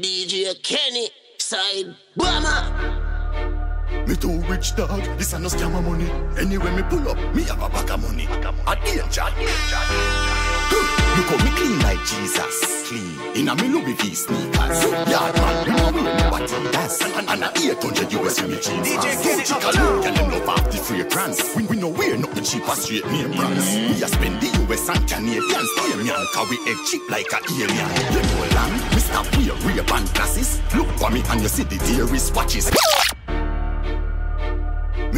DJ Kenny, side bomber. Me too rich dog, this a no scam money. Anyway me pull up, me have a bag of money. A Danjah, Look how me clean like Jesus, clean. In a me Louis V sneakers. Yard man, you know know what he does. And, and a 800 US in the jeans. DJ chick alone, girl them love off the fragrance. We, we know we're not the cheapest straight name brands. Mm-hmm. We a spend the US and Canadians, man, cause we egg cheap like a alien. You know land, me stop wear Ray-Ban glasses. Look for me and you see the dearest watches.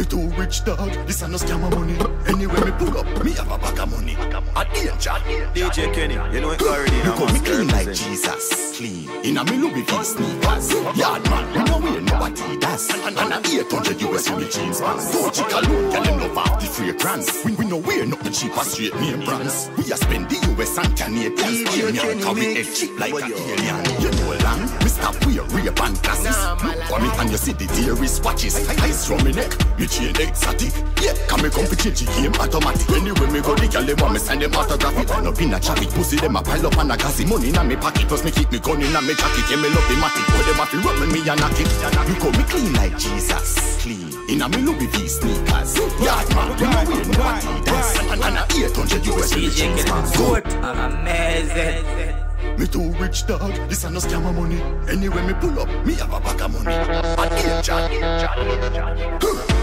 Me too rich dog, this a no scam money. Anyway me pull up, me have a bag of money. A Danjah, DJ Kenny, you know it already. You call me clean like Jesus, clean. In a me Louis V sneakers. Yard man, you know we know what he does. And, and a 800 US in the jeans pants. Gucci cologne, tell them love off the fragrance. We, we know we're not the cheapest straight name brands. We a spend the US and Canadians. Premium, cause we egg cheap like a alien. You know land, me stop wear Ray-Ban glasses. Look for me and you see the dearest watches. Ice from me neck, me chain exotic. Yeah, come me come fi change the game automatic. Anyway me go the gyal them want me sign them autograph it. Turn up in a traffic, pussy them a pile up and a gassy money in a me pocket. Plus me keep me gun in a me jacket. Yeah me love the matic, but them a fi run me a knock it. You call me clean like Jesus, clean. In a me Louis V sneakers. Yard man, you know we know what he does. And, a 800 US in the jeans pants. Good, amazing. Me too rich dog, this a no scam of money. Anyway me pull up, me have a bag of money. A Danjah,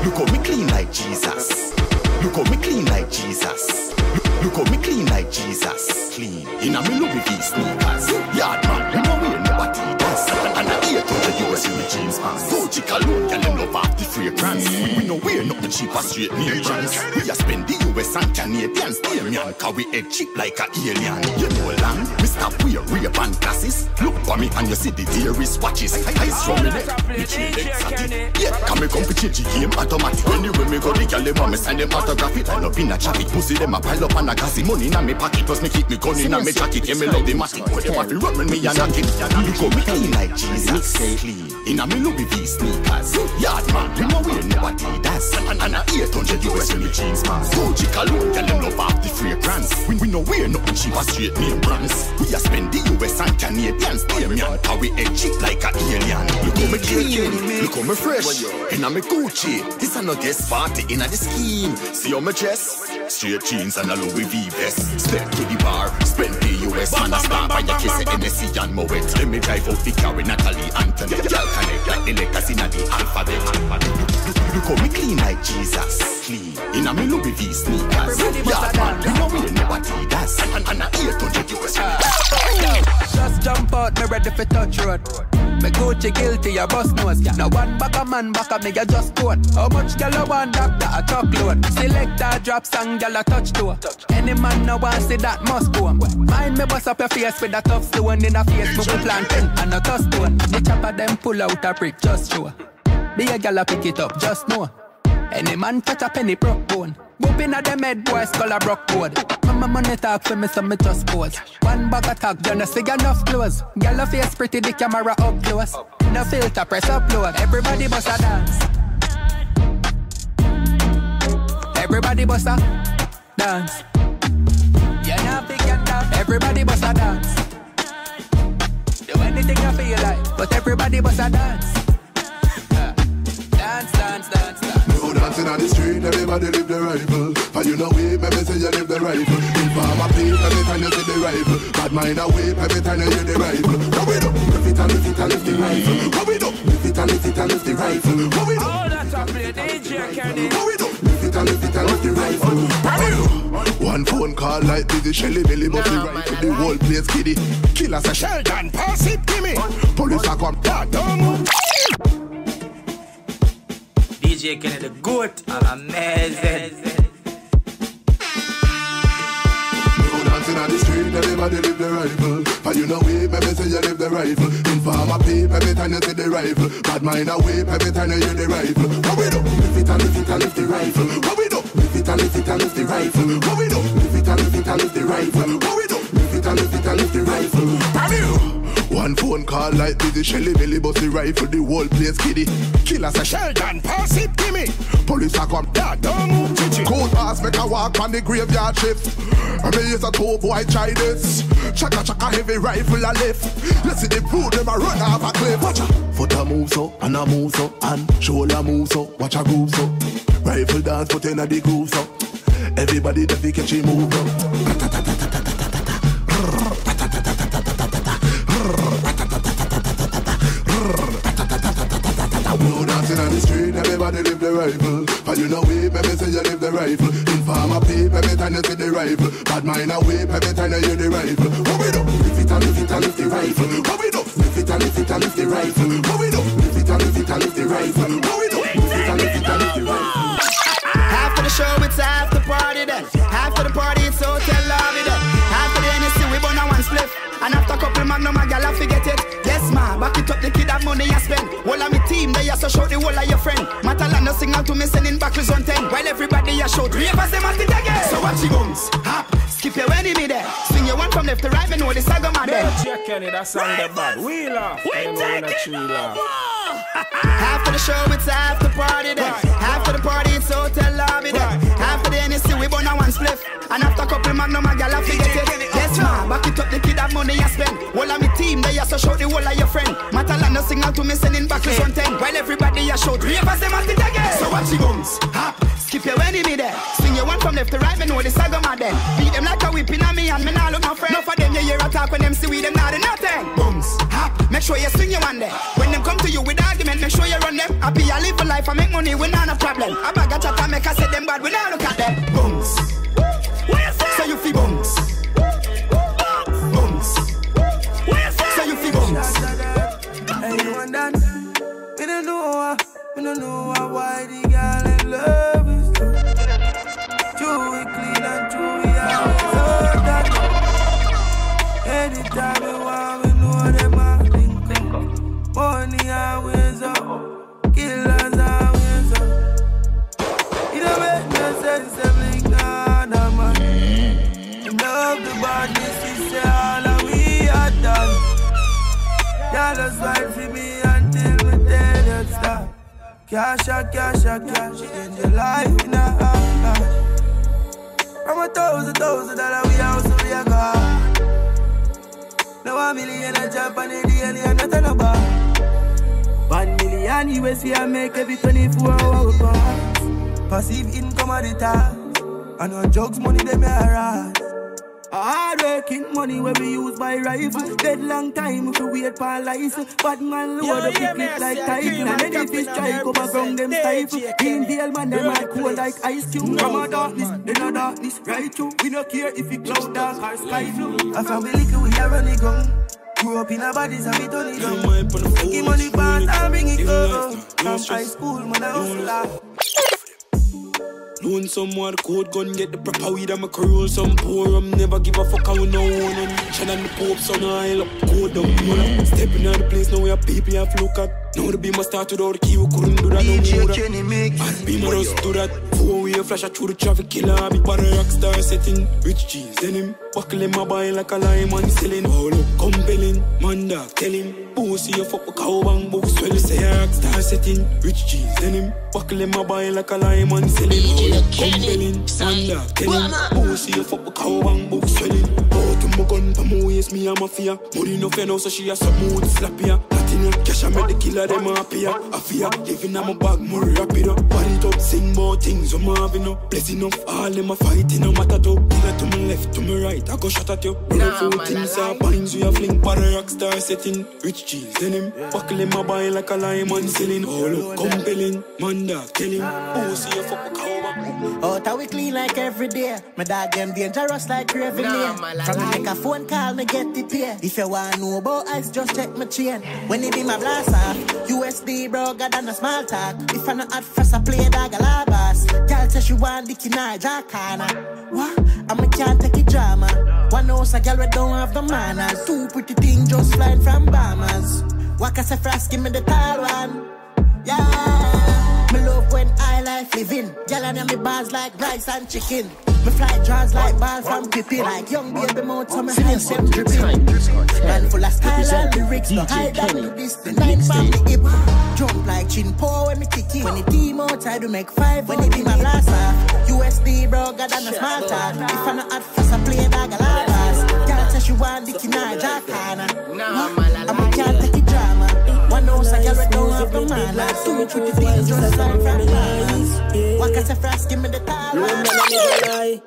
Look how me clean like Jesus. Look how me clean like Jesus. Look- how me clean like Jesus. Clean. In a me Louis V sneakers. Yard man, And a 800 US in the jeans uh. pants. Gucci cologne, tell them love off the fragrance. We, we know we're not the cheapest straight name brands. We a spend the US and Canadians. Stay man, cause we egg cheap like a alien. You know land, me stop wear Ray-Ban glasses. Look for me and you see the dearest watches. Ice from me neck, me chain exotic. Yeah, come me come fi change the game automatic. Anyway me go the gyal them want me sign them autograph it. Turn up in a traffic, pussy them a pile up and a gassy money in a me pocket. Plus me keep me gun in a me jacket. Yeah me love the matic, but them a fi run when me a knock it. You go me clean like Jesus, clean. In a me Louis V sneakers. Yard man, you know we what he does. And, and a 800 US in the jeans pants. Gucci cologne, tell them love off the fragrance. We, we know we're not the cheapest straight name brands. We a spend the US and Canadians. Man, cause we egg cheap like a alien. Look how me clean, look how me fresh. In a me Gucci, this a no guest party in a the scheme. See how me dress? Straight jeans and a Louis V vest. Step to the bar, spend US man a star by your kiss NSC and Moet. Let me drive out the car with Natalie Anthony. Y'all connect like the letters in the alphabet. Look how me clean like Jesus, clean. In a me Louis V sneakers. Yeah, man, you know we what he does. And, a 800 US. Just jump out, me ready for touch road. Me Gucci guilty, a bust nose. Now one back a man, back a me, you just quote. How much girl I want doctor, a chocolate. Select a drop song, girl a touch to Any man no want see that must go. Mind me bust up your face with a tough stone in a face, me we planting and a tough stone. The chopper them pull out a brick, just show. Be a girl a pick it up, just know. Any man touch a penny broke bone. Boop inna them head boy skull a broke code. Mama money talk for me so me just pose. One bag of talk, you no see enough clothes. Girl a face pretty, the camera up close. No filter, press upload. Everybody bust a dance. Everybody bust a dance. You know big dance. Everybody bust a dance. Do anything you feel like, but everybody bust a dance. Dance, dance, dance, dance. Dancing on the street, everybody live the rifle. And you know we, maybe say you live the rifle. Inform a peep every time you see the rifle. Bad mind a whip every time you hear the rifle. What we do? Lift it and lift it and lift the rifle. What we do? Lift it and lift it and lift the rifle. What we do? All that I play DJ Kenny. What we do? Lift it and lift it and lift the rifle. What we do? One phone call like Dizzy Shelly Belly, but the rifle the whole place kiddie. Killers a Sheldon, pass it, gimme. Police a come, God, don't move. DJ Kenny the goat, amazing. Dancing on the street, everybody live the rifle. And you know we, maybe say you live the rifle. A peep every time you see the rifle. Bad mind a whip every time you hear the rifle. What we do? Lift it and lift it and lift the rifle. What we do? Lift it and lift it and lift the rifle. What we do? Lift it and lift it and lift the rifle. What we do? And lift it and lift the rifle. One phone call like busy Shelly Belly bust the rifle, the whole place kiddie. Killers a Sheldon, pass it, gimme. Police a come, dad, don't move, chichi. Cold pass, make a walk on the graveyard shift. I mean, it's a two boy try this. Chaka chaka heavy rifle a lift. You see the food, them a run off a cliff. Watch out. Foot a move so, and a move so, and shoulder move so. Watch a groove so. Rifle dance, put in a the groove so. Everybody the fi catch move up. And you know whip every say you live the rifle. Informer peep every time you see the rifle. Bad mind a whip every time you hear the rifle. What we do? Lift it and lift it and lift the rifle. What we do? Lift it and lift it and lift the rifle. What we do? Lift it and lift it and lift the rifle. What we do? Lift it and lift it and lift the rifle. After the show, it's after party then. After the party, it's hotel lobby then. After the NSC, we burn a one split. And after couple magnum, a gal, I forget it. Back it up, the kid have money I spend. All of me team, they also show the whole of your friend. Matalano signal to me, sending back on 10. While everybody a show, ravers them at it again. So watch the guns, hop, skip your enemy there. Swing your one from left to right, me know the saga man there. Check Kenny, that song the bad. We laugh. I know we're not true laugh. After the show, it's after party then. After the party, it's hotel lobby then. After the NSC, we burn a one spliff. And after couple magnum, a gal, I forget it. Ma, back it up, the kid have money I spend. All of me team, they also show the whole of your friend. Matalano signal to me, sending back on 10. While everybody a show, ravers them at it again. So watch the guns, hop, skip your enemy there. Swing your one from left to right, me know the saga man then. Beat them like a whipping on me and me nah look no friend. Enough for them you hear a talk when them see we them not do nothing. Booms, hop, make sure you swing your one there. When them come to you with argument, make sure you run them. Happy I live a life, I make money, we not a problem. I bag of chat, I make I say them bad, we not look at them. Booms, so you feel booms. And that? We don't know why, we don't know why, why the girl in love is true. True, we clean and true, we always hold that. Anytime we want, we know them a think up. Money always up, killers always up. It don't make no sense, them link on a man. Love the badness, say all of we are done. Y'all just wait Cash a cash a cash, change your life in a heart. From a thousand thousand dollar we house we a got. Now a million a jump on the daily and nothing about. One million US we a make every 24 hour pass. Passive income at the top. And no drugs money them a rise. Hard working money where we use by rifle. Dead long time if we wait for license. Bad man load up the clip like Titan. And any fish try come from them stifle. In the man them are cool like ice cube. From a darkness, then a darkness, right through. We no care if it cloud dark or sky blue. A family little we have running gun. Grew up in a bodies and we turn it down. Give money fast and bring it up. From high school, man, I hustle. Loan someone code gun, get the proper weed, I'm a roll some poor. I'm never give a fuck, I will no one on. Shan and the Pope, son, I up, code mother. Stepping out the place, now we have people you have look at. Now the beam must start without the key, we couldn't do that no more. Kenny mix. And beam must do that. Four way flash a through the traffic killer. Big bar rock star setting. Rich cheese, then him. Buckle him my boy like a lime and selling. All up, compelling. Man dog, tell him. Pussy you fuck a cow bang book swell. Say a rock star setting. Rich cheese, then him. Buckle him my boy like a lime and selling. All up, compelling. Man dog, tell him. Pussy you fuck a cow bang book swelling. Out to my gun, for my waist, me a mafia. Money no fair now, so she a smooth slap ya. Nothing ya, cash I make the killer them happier. I fear, living on my bag more rapid up. Body it up, sing more things, I'm having up. Blessing up, all them a fighting, no matter to. Killer to my left, to my right, I go shot at you. Run nah, four things, I uh, binds we a fling. Para rock star setting, rich cheese, then him. Buckle him a buy like a lime and selling. All up, compelling, man killing. tell him. Oh, see you fuck a cow. Out how we clean like every day. My dog them dangerous like Raven nah, From me make a phone call, me get the pay. If you want know about ice, just check my chain. When it be my blast off, USB bro, got than a small talk. If I not at first, I play dog a la bass. Girl say she want dicky na jackana. What? I'm a can't take it drama. One house a girl we don't have the manners. Two pretty things just flying from Bahamas. Waka say frost, give me the tall one. Yeah. Me love when I life living. Girl and me bars like rice and chicken. Me fly draws like ball from Pippi. Like young baby mouth, so me hands them dripping. Man full of style and lyrics. No hide that do this. The night from the hip. Jump like chin paw when me kick it. When the team out, I do make five. When it be my blaster. USD bro, got on a small talk. If I not hot fast, I play bag a lot fast. Girl say she want the kina jackana. I'm a can't take it drama. One house I get don't have the man. Like two with the things just like from lies. Walk as a frost, give me the time. No man, I never lie.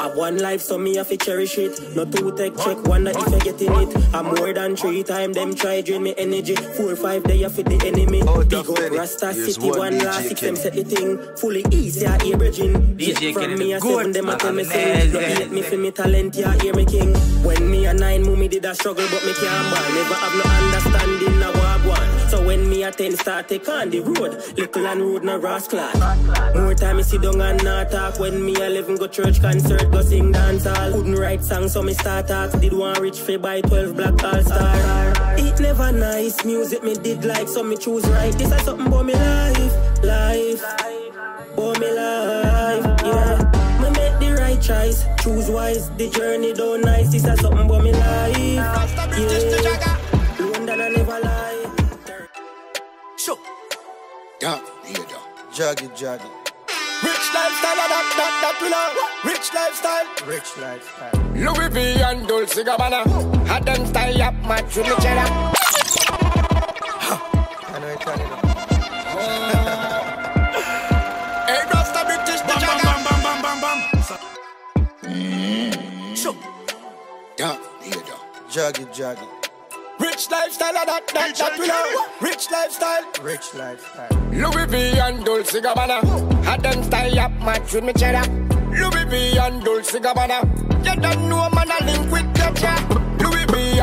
Have one life, so me have to cherish it. No two take check, wonder if you're getting it. I'm more than three time, them try drain me energy. Four or five day for the enemy. Big up Rasta City, one last six, them set the thing. Fully easy, I hear bridging. DJ From Kenny, me, I the seven, them I tell me man, sing. Don't amazing. hate me for me talent, yeah, hear me king. When me a nine, mommy did a struggle, but me can't ball. Never have no understanding, now what one. So when me a ten start take on the road, little and road no rascal. More time me sit down and not talk. When me a eleven go church concert, go sing dance hall. Couldn't write songs, so me start talk. Did one rich fi buy twelve black all star. It never nice music me did like, so me choose right. This is something about me life, life, about me life, yeah. Me make the right choice, choose wise. The journey don't nice. This is something about me life, yeah. Yeah, yeah, yeah. Juggy, juggy. Rich lifestyle, that, that, that we love. Rich lifestyle. Rich lifestyle. Louis V and Dolce Gabbana. Had them style up, match with the cheddar. I know it, I know Hey, Rasta British, the Jagger. Bam, bam, bam, bam, bam. Show. Yeah, yeah, yeah. Juggy, juggy. Rich lifestyle, that, that, that we love. Rich lifestyle. Rich lifestyle. Louis V and Dolce Gabbana. Had them style up, match with me cheddar. Louis V and Dolce Gabbana. You don't know man a link with the jack.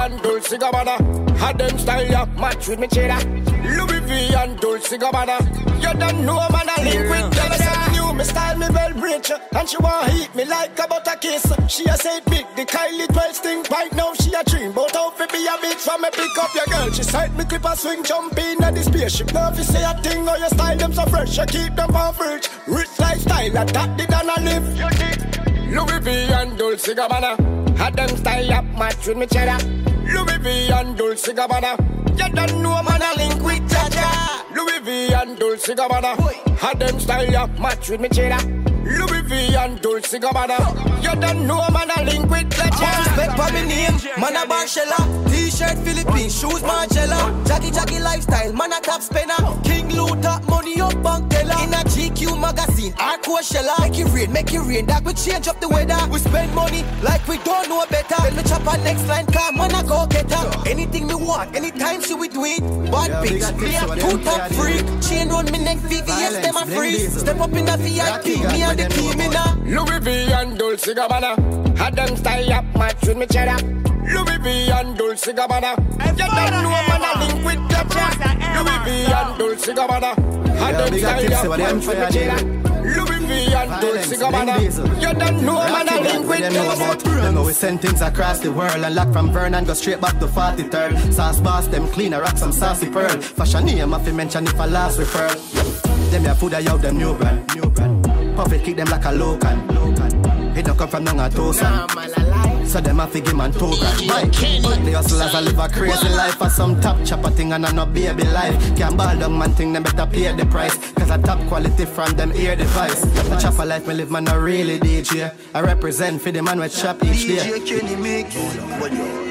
And Dolce Gabbana. Had them style up, match with me cheddar. Louis V and Dolce Gabbana. You don't know man a link with the jack. New me style me well rich, and she want eat me like a butter kiss. She a say big, the Kylie 12 stink. Right now she a dream, but how fi be a bitch for me pick up your girl. She sight me clip a swing, jump in at the spaceship. Now if you say a thing or your style them so fresh, you keep them on fridge. Rich lifestyle, attack the than a live. Louis V and Dolce Gabbana, had them style up, match with me cheddar. Louis V and Dolce Gabbana, you don't know man a link with Jaja. Louis V and Dolce Gabbana, had them style up, match with me cheddar. Louis V and Dolce Gabbana, you don't know man a link with Jaja. Respect for me name, man a Barcella. T-shirt Philippines, shoes Margiela. Jackie Jackie lifestyle, man a top spinner King Luther, money up bank teller. In a GQ magazine, hardcore sheller Make it rain, make it rain, that we change up the weather. We spend money like we don't know better Then we chop our next line, car man a go get her. Anything me want, anytime she we do it Bad Yeah, bitch, big up me a for two top freak. the Chain round me neck, VVS, them a Violence, freeze. Step up in the VIP, me and the team in a Louis V and Dolce Gabbana, had them style up, match with me cheddar. Louis V and Dolce Gabbana, you don't know man a link with the jack. Louis V and Dolce Gabbana, had them big up style tips for them match with me fire cheddar. Louis V and Dolce Gabbana, you don't know man a link with them know the Them know we send things across the world. And lock from Vernon go straight back to 43rd Sauce boss them cleaner rock some saucy pearl. Fashion name I fi mention if I last refer Them ya food I out them new brand New brand. Puffy kick them like a local It don't come from none a tosan So them a fi give man two grand. Right The hustlers a live a crazy life. For some top chopper thing and a no baby life. Can't ball down man thing them better pay the price. Cause a top quality from them ear device The chopper life me live man a really DJ I represent for the man with chop each day. DJ Kenny make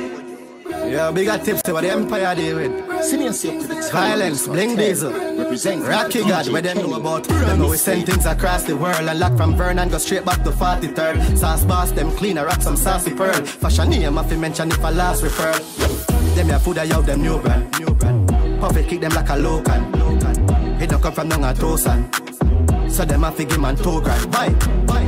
Yeah, bigger tips to what the empire deal with Senior say up to the top. Violence, bling diesel Represent Rocky God, where them know about Them know we send things across the world. And lock from Vernon, go straight back to 43rd Sauce boss, them clean, I rock some saucy pearl. Fashion name, I mention if I last refer Them ya food, I out them new brand New brand. Puffy kick them like a local It don't come from none a tosan so them a fi give man two grand Why?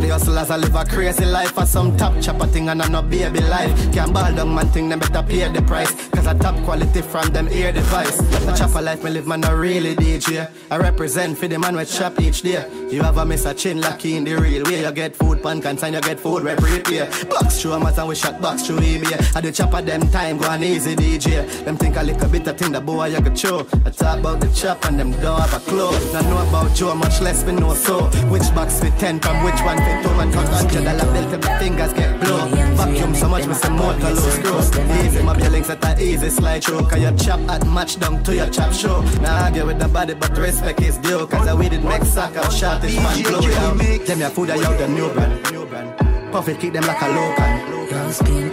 The hustlers a live a crazy life For some top chopper thing and a no baby life Can't ball down man thing them better pay the price Cause I top quality from them ear device. The chopper life me live man not really DJ. I represent for the man with chop each day. You have a miss a chin lucky in the real way. You get food pan consign, you get food rep repair. Box through a matter we shot box through eBay. I do chopper them time go on easy DJ. Them think a little bit of thing the boy you could show. I talk about the chop and them don't have a clue. Not know about Joe much less me know so. Which box fit ten from which one fit two man cut hundred dollar bill till my fingers get blow. Vacuum so much me some motor lose screw. Easy my links at a easy slide show. Cause your chop at match down to your chop show. Now argue with the body but respect is due. Cause I we did make sack of shot this man blow down. Them your food I out the new brand. Puffy keep them like a local.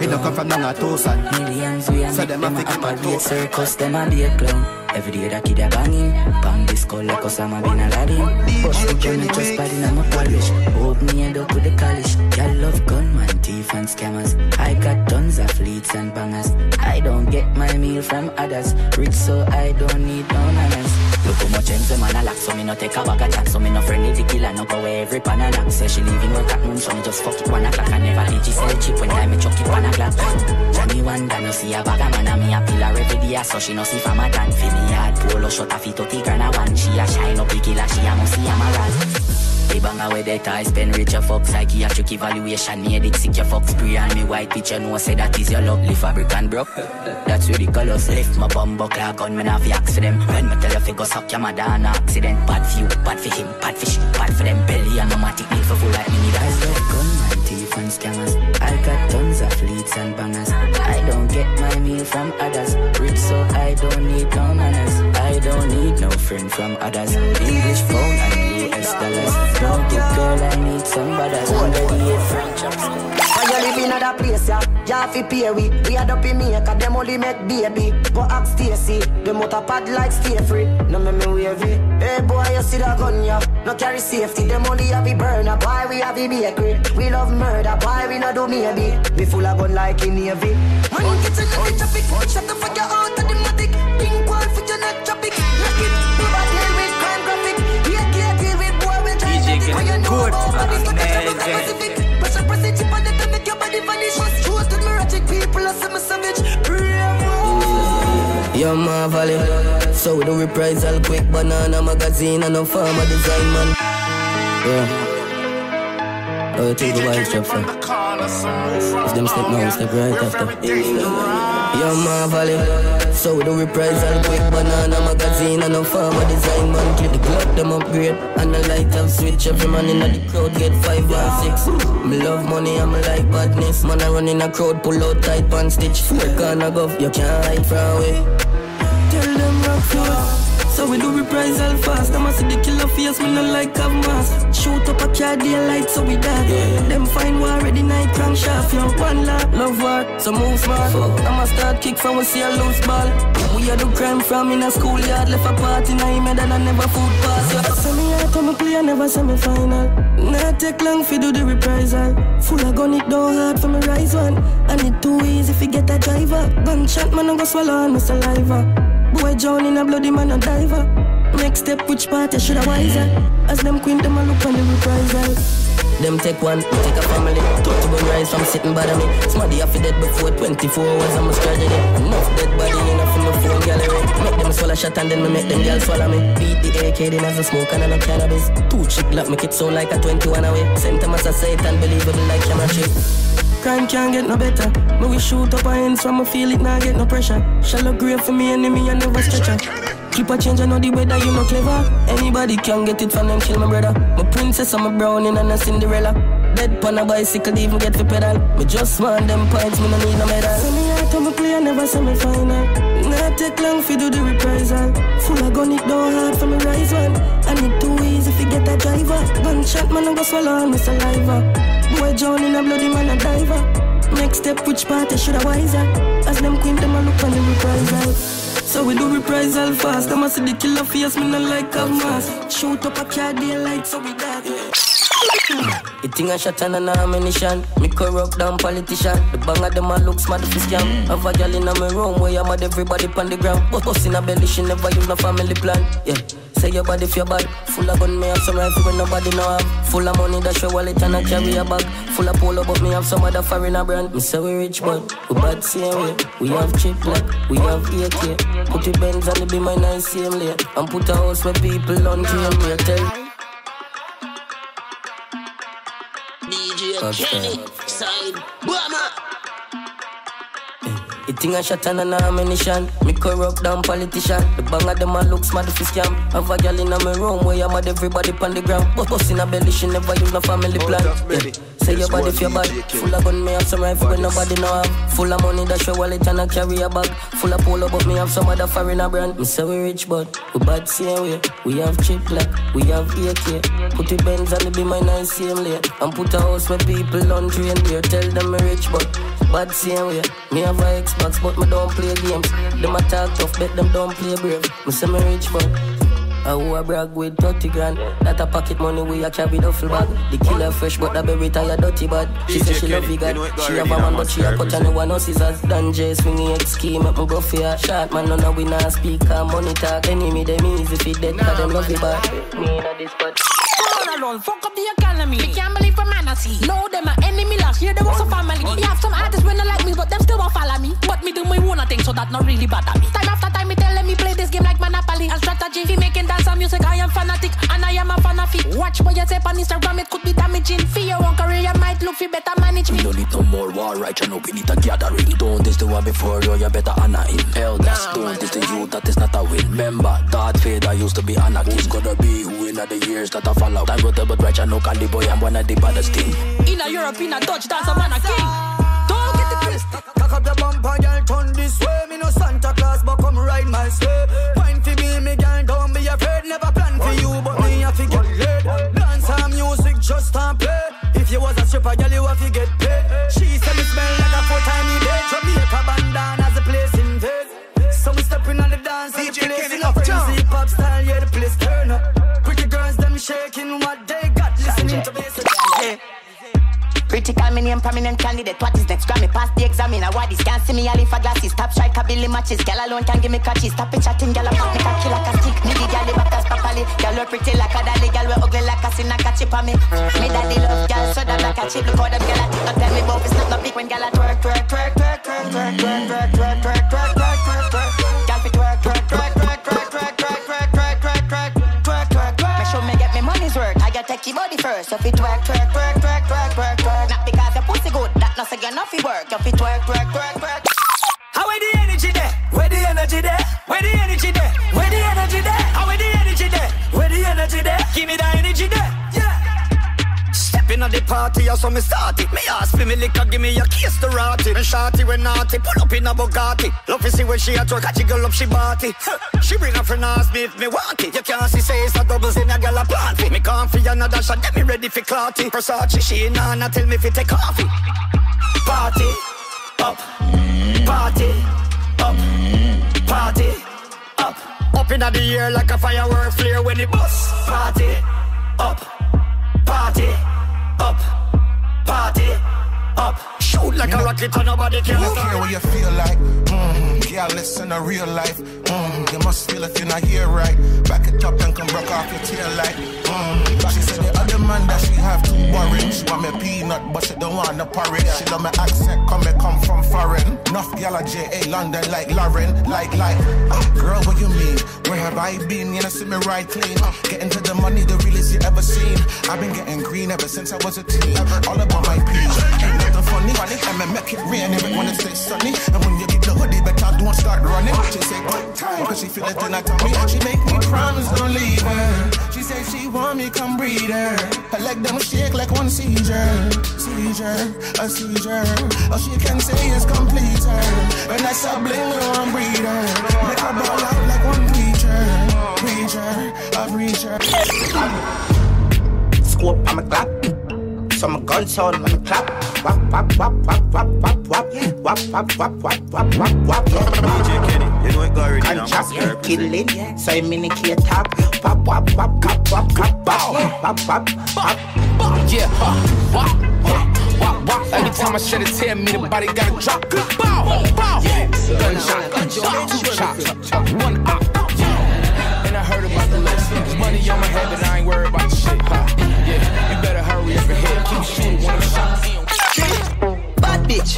It don't come from none of Tosan. Millions we are So them a a my operate circus, them a be a clown. Every day that kid a banging, bang disco like Osama bin Laden. Bust the gun and just bad in my polish. Hope me end up with the college. Y'all love gunman, thief and scammers. I got tons of fleets and bangers. I don't get my meal from others. Rich so I don't need no manners. Look how much ends the man a lack, so me no take a bag of chat. So me no friendly the killer, no go where every pan a knock. Say she leaving work at noon, so me just fuck it one o'clock. I never did she sell cheap when time me chuck it one o'clock. Johnny wonder no see a bag of man, and me a pillar every day, so she no see from a tan. Fi me hard polo shot a fit 30 grand a one. She a shine up the killer, she a must see a maran. The banger with the ties, spend rich a fuck Psychiatric evaluation, me edit sick your fuck Spray on me white. Picture, no say that is your lovely fabric and broke. That's where the colors lift. My bum buckler gun, me fi ask for them When me tell you fi go suck your mother on accident. Bad for you, bad for him, bad for she, bad for them. Belly and no matic, need for full like me need eyes love gunman, thief and scammers. I got tons of fleets and bangers. I don't get my meal from others. Rich so I don't need no manners. I don't need no friend from others. English phone and Good girl, I need somebody that's 108 French When you live in other place, yeah, you have to pay we. We had up in me, cause them only make baby. Go ask Stacy, the motor pad like stay free. No me me wavy. Hey boy, you see the gun, yeah. No carry safety, them only have a burner. Boy, we have a bakery. We love murder, boy, we no do maybe. We full of gun like in Navy. When you get in the traffic, shut the fuck out of the matic. Savage. Bravo. Yo, Marvally. So we do reprisal quick banana magazine and no farmer design man. Yeah. Oh, take the white strap from. If them step now, step right after. Yo, Marvally. So we do reprisal quick banana magazine and no farmer design man. Click the Glock, them upgrade. And the light up switch. Every man in the crowd get five and six. Me love money, I'm like badness. Man, I run in a crowd, pull out tight pan stitch. Work on a gov, you can't hide from away. Tell them rock floor. So we do reprisal fast. I'ma see the killer face, me no like have mask. Shoot up a car daylight, so we die. Them fine war ready night crankshaft. Yo, one lot, love war, so move smart. I'ma start kick from we see a loose ball. We a do crime from in a schoolyard. Left a party, now he made and I never food pass. Yo, send me out, I'm a player, never semi final. Not take long fi do the reprisal. Full of gun, it don't hard for me rise one. And it too easy fi get a driver. Gunshot man, I go swallow on my saliva. Boy drown in a bloody man a diver. Next step, which part you shoulda wiser? As them queen, them a look on the reprisal. Them take one, we take a family. Talk to gun rise from sitting by me. Smarty off dead before 24 hours, I'm a tragedy. Enough dead body enough in my phone gallery. Make them swallow shot and then me make them girls swallow me. Beat the AK, then as a smoke and I'm a cannabis. Two chick lock, make it sound like a 21 away. Send them as a Satan, believable like camera chip. Crime can't get no better. But we shoot up our hands from a feel it now get no pressure. Shallow grave for me enemy, I never stretch her. Keep a change, I know the weather, you know clever. Anybody can get it from them, kill my brother. My princess, I'm a brownie and a Cinderella. Dead pan a bicycle, even get for pedal. Me just want them points, me no need no medal. Send me out, I'm a player, never semi final. Not take long fi do the reprisal. Full of gun, it don't hard for me rise one. And it too easy fi get a driver. Gunshot man, I go swallow on my saliva. Boy drown in a bloody man a diver. Next step, which part I shoulda wiser? As them queen, them a look on the reprisal. So we do reprisal fast. I'ma see the killer face, me no like a mask. Shoot up a car daylight, so we that. The thing a shot and an ammunition. Me corrupt down politician. The bang of them a look smart for scam. Have a girl in a me room where I'm at everybody on the ground. But bust in a belly, she never use no family plan. Yeah. Say your body your bad. Full of gun, me have some rifle when nobody know have. Full of money, that's your wallet and I carry a bag. Full of polo, but me have some other foreigner brand. Me say we rich, but we bad same way. We have chip like we have AK. Put the Benz and the be my nice same lane. And put a house where people on dream. Me tell. DJ Kenny, side bomber. Think I shot an ammunition? Me corrupt down politician. The bang of them a look smart if scam. Have a girl in a me room where I'm mad everybody pan the ground. But bust in a belly, she never use no family plan. Yeah. Say your body your bad. Full of gun, me have some rifle when nobody know have. Full of money, that's your wallet and I carry a bag. Full of polo, but me have some other foreigner brand. Me say we rich, but we bad same way. We have chip black, we have AK. Put the Benz and the be my nice same lane. And put a house where people on train here. Tell them me rich, but bad same way. Me have a Xbox, but me don't play games. Them a talk tough, bet them don't play brave. Me say me rich, but I who a brag with 30 grand. That a pocket money we a carry duffel bag. The killer fresh, but the baby tired dirty bad. She say she love vegan. She have a man, but she a cut and no one no scissors. Dan J swinging X scheme, make me go for ya. Shot man, no no we not speak, and money talk. Enemy them easy fit dead, cause them love the bad. Me inna this spot. All alone, fuck up the economy. We can't believe a man I see. No, them are enemy last year, they was a family. You have some artists when they like me, but them still won't follow me. But me do my own thing, so that not really bother me. Time after time, me tell them me play this game like Monopoly. And strategy, fi making dance and music, I am fanatic. And I am a fan of it. Watch what you say on Instagram, it could be damaging. For your own career, might look fi better manage me. We don't need no more war, right? You know we need a gathering. Don't this the one before you, you better honor him. Elders, don't this the youth, that is not a win. Remember, Darth Vader used to be Anakin. Who's gonna be who in the years that I follow? Time go tell, but right, you know Kalibwoy, I'm one of the baddest thing. In a Europe, in a Dutch, dance, a man a king. Don't get it twisted. Cock up the bumper, girl, turn this way. Me no Santa Claus, but come ride my sleigh. Wine for me, me girl, don't be afraid. Never plan for you, but me have to get laid. Dance and music, just stop play. If you was a stripper, girl, you have to get paid. She said me smell like a four-time me dead. Jamaica bandana as the place invade. So we stepping on the dance, the place in a frenzy, pop style, yeah, the place turn up. Pretty girls, them shaking what me name prominent candidate. What is next? Grammy pass the examiner. Why this can't see me? I live for glasses. Top striker Billy matches. Girl alone can give me catches. Stop it chatting. Girl a pop me cocky like a stick. Nigga girl back as papali. Girl we're pretty like a dolly. Girl we're ugly like a sin. Catch it on me. Me daddy love girl so that like a chip. Look how them girl a tick. Don't tell me about it's not no big when girl a twerk twerk twerk twerk twerk twerk twerk twerk twerk twerk twerk twerk twerk. Girl fi twerk twerk twerk twerk twerk twerk twerk twerk twerk twerk twerk twerk twerk twerk. Make sure me get me money's worth. I gotta take your body first. So fi twerk twerk twerk twerk twerk twerk twerk. Not pussy That not say you work. You fi twerk twerk twerk twerk. How where the energy there? Where the energy there? Where the energy there? Where the energy there? How where the energy there? Where the energy there? Give me the energy there. At the party, I saw me start it. Me ask for me liquor, give me a kiss to rot it. And shorty when naughty, pull up in a Bugatti. Love to see when she at work, I jiggle up she body. she bring her friend ask me if me want it. You can't see say it's a doubles in a girl a plant it. Me can't feel another shot, get me ready for clotty. Versace, she in and tell me if take coffee. Party, up, party, up, party, up. Up in the air like a firework flare when it bust. Party, up, party, party. Shoot like a rocket and nobody can don't care what you feel like. Yeah, listen to real life. Mm, you must feel if you're not here right. Back it up and come broke off your tail light. Mm, she said the other man that she have to worry. She want me peanut, but she don't want no porridge. She love my accent, come me come from foreign. Enough gal JA London like Lauren, like like. Uh, girl, what you mean? Where have I been? You know, see me right clean. Uh, getting to the money, the realest you ever seen. I've been getting green ever since I was a teen. All about my peas. Funny. And me make it rain when it stays sunny. And when you get the hoodie, better don't start running. She say good time, cause she feel it in her tummy. She make me promise don't leave her. She say she want me come breed her. Her leg them shake like one seizure. Seizure, a seizure. All she can say is complete her. I that's a I'm breeder. Make her ball out like one preacher. Preacher, a preacher. Scope, I'm a clap. Some gun sound when clap. Wap wap wap wap wap wap wap wap wap wap wap wap wap wap. DJ Kenny, you know it go already now. Contract killing, so I minicate tap. Wap wap wap cap wap cap bow. Wap wap wap. Yeah, wap wap wap wap. Every time I shed a tear, me the body gotta drop. Bow bow. Gunshot, gunshot, two shots, one up. And I heard about the bitch.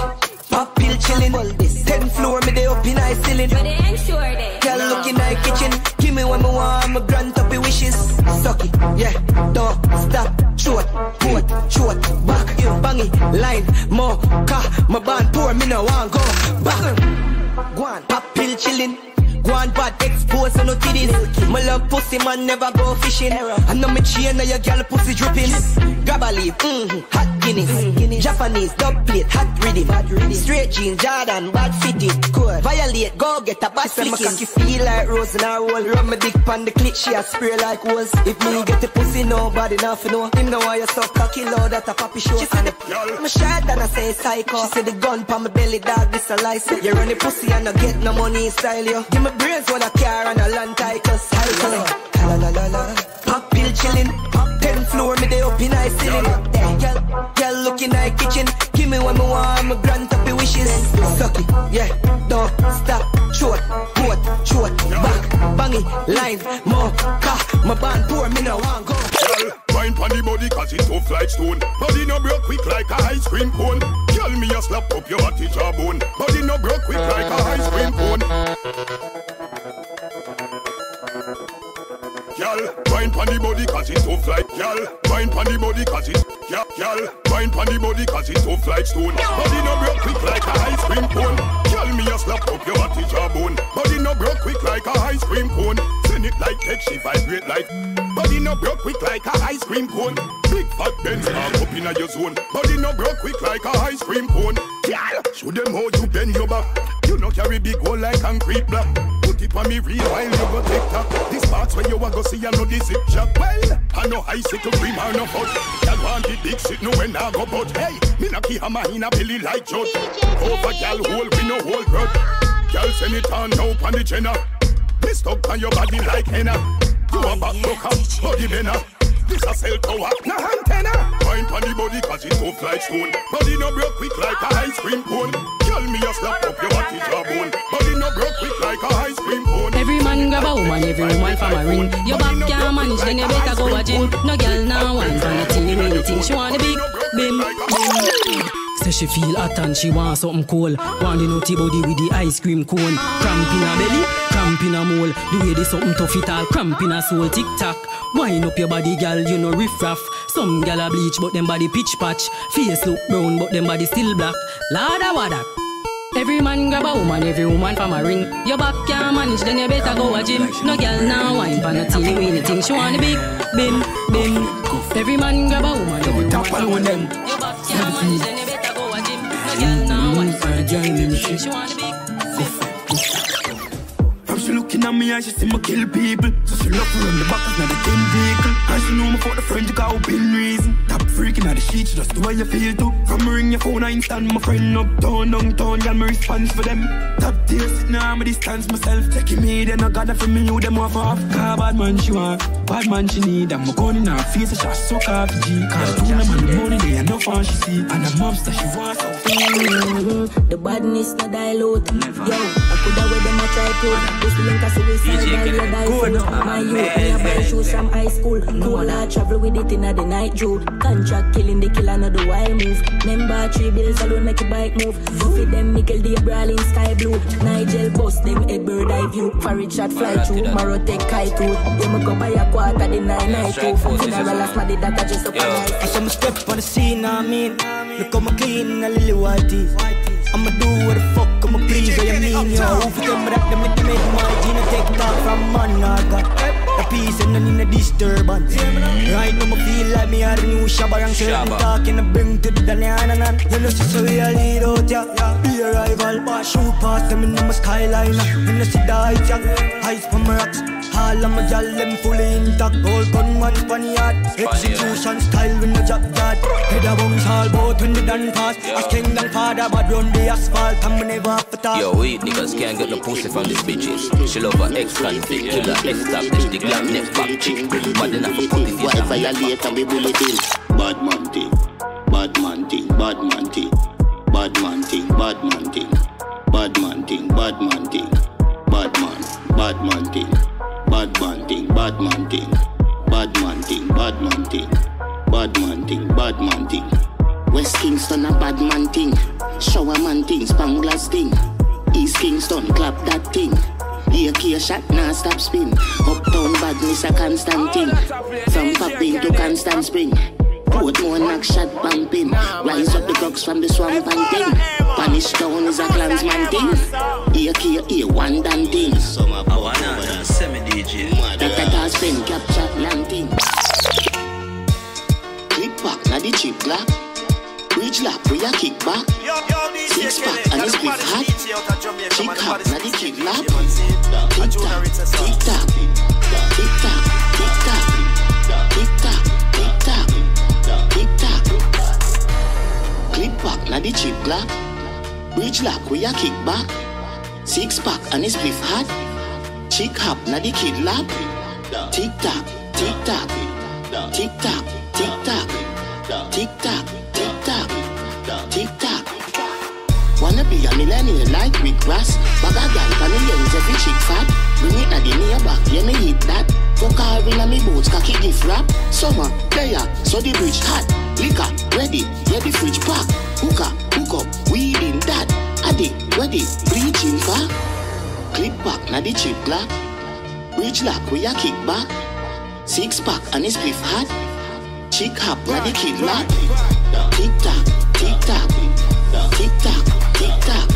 Pop pill chillin', ten floor me they up in high ceiling. But they ain't sure they. Girl looking like kitchen, give me what me want, me grant up your wishes. Suck it, yeah, don't stop. Short, port, short, back, bang it, line, more car, my band poor, me no want go back. Go on, pop pill chillin'. Go on bad, expose no titties. My love pussy man never go fishing. I know me chain, now your girl pussy dripping. Grab a leaf, mm-hmm, hot Guinness. Japanese, dub plate, hot rhythm. Straight jeans, Jordan, bad fitting. Good. Violate, go get a bad flicking. My cocky feel like rose in a roll. Rub my dick pan the clit, she a spray like walls. If me get the pussy, nobody nothing know. Him know why you so cocky, low that a poppy show. She said the I'm a shot and I say psycho. She said the gun pa my belly, dog, this a license. You run the pussy and I get no money style, yo. Give me brains when a car and a land title, cycle. La la la la. Pop pill chillin'. pop Ten floor, me they up in high ceiling. Girl, girl looking like kitchen. Give me what me want, me grant up your wishes. Suck it, yeah, don't stop. Short, port, short, back, bangy, line, more, car. My band poor, me no want go. Girl, wine pon the body cause it tough like stone Body no broke quick like a ice cream cone Girl, me a slap up your body jawbone Body no broke quick like a ice cream cone Girl, wine pon the body cause it tough like Girl, wine pon the body cause it Girl, girl, wine pon the body cause it tough like stone. Body no broke quick like a ice cream cone. Girl, me a slap up your body jawbone Body no broke quick like a ice cream cone. Send it like tech, she vibrate like. Body no broke quick like a ice cream cone. Big fat Benz park up in your zone. Body no broke quick like a ice cream cone. Girl, show them how you bend your back No carry big hole like concrete block. Put it on me real while you go take top This parts where you a go see I know the zip jack Well, I know high to cream or no foot Y'all want the big shit no when I go but Hey, me no key hammer in a belly like judge Over y'all hole we no hole grudge Y'all send it on now on the jenna Me stuck on your body like henna. You a back broker, body bender this a cell tower, no antenna. Wine pon the body cause it tough like stone. Body no broke quick like a ice cream cone. Girl me a slap up your body jawbone. Body no broke quick like a ice cream cone. Every man grab a woman, every woman from a ring. Your back can't manage, then you better go a gym. No girl now wine from the thing, you really think she want the big bim bim. Say she feel hot and she want something cold. Want the nutty body with the ice cream cone. Cramp in her belly, cramp in her mole. The way they something tough it all, cramp in her soul. Tick tock, wind up your body, girl. You know riff raff. Some gal a bleach, but them body pitch patch. Face look brown, but them body still black. Lada wada. Every man grab a woman, every woman from a ring. Your back can't manage, then you better go a gym. No girl now wine pan a teeny weeny thing. She want the big bim bim. Every man grab a woman, every woman a ring. Your back can't manage, then you better go a gym. No girl now wine pan a teeny weeny thing. She want the big she looking at me and she see me kill people. So she love to run the back of the tin vehicle And she know me for the friend you got been reason. Top freaking at the sheets just the way you feel too. From me ring your phone I instant my friend uptown, downtown Y'all me response for them. Top tier sitting on me distance myself. Checking me then I got it from me you them off off. Car bad man she want, bad man she need. And my gun in her face a shot suck off the G. Cause two them and the money they enough and she see. And the mobster she want so The badness no dilute. Yo, I coulda wear them a try to. This link a suicide while you die for no. My youth, me a buy shoes from high school. Cool, I travel with it inna the night, Jude. Contract killing the killer, not the wild move. Member three bills alone make a bike move. Buffy them, Michael the brawling sky blue. Nigel bust them a bird eye view. For Richard fly through, Maro take kite route. Them a go buy a quarter the nine night two. Funeral last my that I just up a night. I saw me step on the scene, I mean. Look how me clean, a lily whitey. I'ma do what the fuck What you mean, yo Who for them that them make make my gene take talk from man, I got the peace and none in a disturbance. Right now, me feel like me are new Shabba Rank Certain talking, I bring to the Danyananan You know, so we a lead out, yeah Be a rival, but shoot past them in my skyline. You know, see the heights, yeah Heights from my rocks all of my gal them fully intact. Gold gun man funny yard Execution style when the job yard. Head a bounce all bout when the done fast. As kingdom father but run the asphalt. And me never have to talk Yo, we niggas can't get no pussy from these bitches. She love her ex-convict, killer, established, the glam neck back chick. But then I for put it Why violate and we bullet in? Bad man thing, bad man thing, bad man thing, bad man thing, bad man thing, bad man thing, bad man thing, bad man, bad man thing, bad man thing, bad man thing, bad man thing, bad man thing, bad man thing, bad man thing. West Kingston a bad man thing, shower man thing, Spanglers thing. East Kingston, clap that thing. AK shot, nah stop spin. Uptown badness a constant thing. From popping to constant spring. Portmore knock shot bumping. Rise up the dogs from the swamp and thing. Punish town is a clansman thing. AK a one damn thing. Summer power, semi DJ. That that has been captured land thing. Clip back, na the chip black. Bridge lap, we a kick back. Six pack and it's big hot. Chick hop, na the kick lap. Tick tock, tick tock, tick tock, tick tock, Clip back, na the chip black. Bridge lap, we a kick back. Six pack and it's big hot. Chick hop, na the kid lap. Tick tock, tick tock, tick tock, tick tock, tick tock, tick tock, tick tock. Wanna be a millennial like Rick Ross Bag a gal pan the ends every chick fat Bring it na the near back, yeah me hit that Fuck her in a me boots, cocky gift wrap Summer, player, so the bridge hot Liquor, ready, yeah the fridge pack Hookah, hook up, weed in that. Addy, ready, bleaching for Clip back na the chip black. Bridge lock, we a kick back. Six pack and it's spliff hot. Chick hop na the kid lock Tick tock, tick tock. Tick tock, tick tock.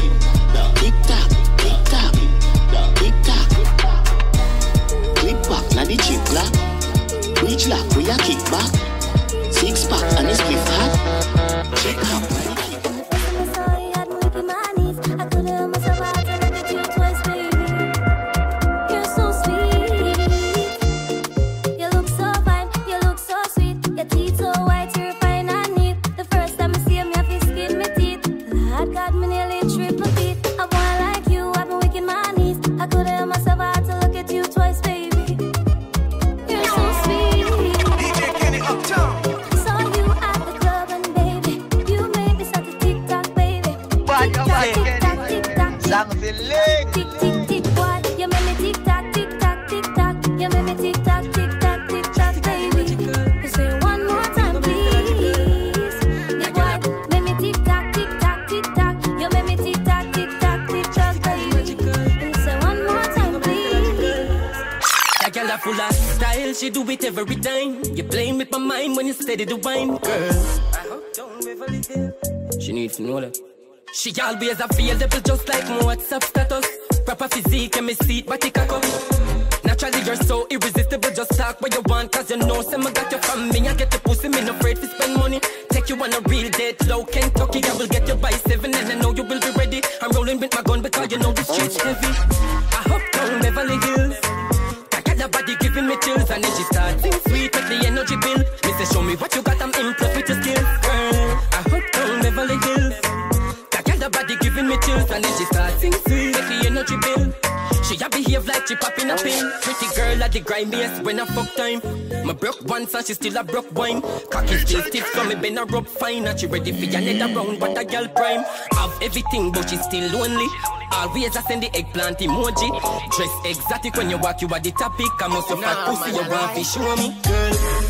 Tick tock, tick tock. Tick tock. Clip back na the chip black. Bridge lock, we a kick back. Six pack and it's spliff hot. Chick hop You're she do it every time. You playing with my mind when you steady the wine, girl. I hope don't Beverly Hills. She need to know that. She always a feel devil just like my WhatsApp status. Proper physique and me seat, but it cock up. Naturally you're so irresistible, just talk what you want Cause you know some I got you from me, I get the pussy, me no afraid to spend money Take you on a real date, low Kentucky I will get you by seven and I know you will be ready I'm rolling with my gun because you know the streets heavy I hope down Beverly Hills me chills And then she starts sing sweet with the energy bill. Me say show me what you got, I'm impressed with your behave like she popping a pin. Pretty girl at the grimiest when I fuck time. My broke once and she still a broke wine. Cocky still stiff so me been a rub fine. And she ready for another round but a girl prime. Have everything but she still lonely. Always I send the eggplant emoji. Dress exotic when you walk you at the topic. I must have fat pussy you want to show me. Girl,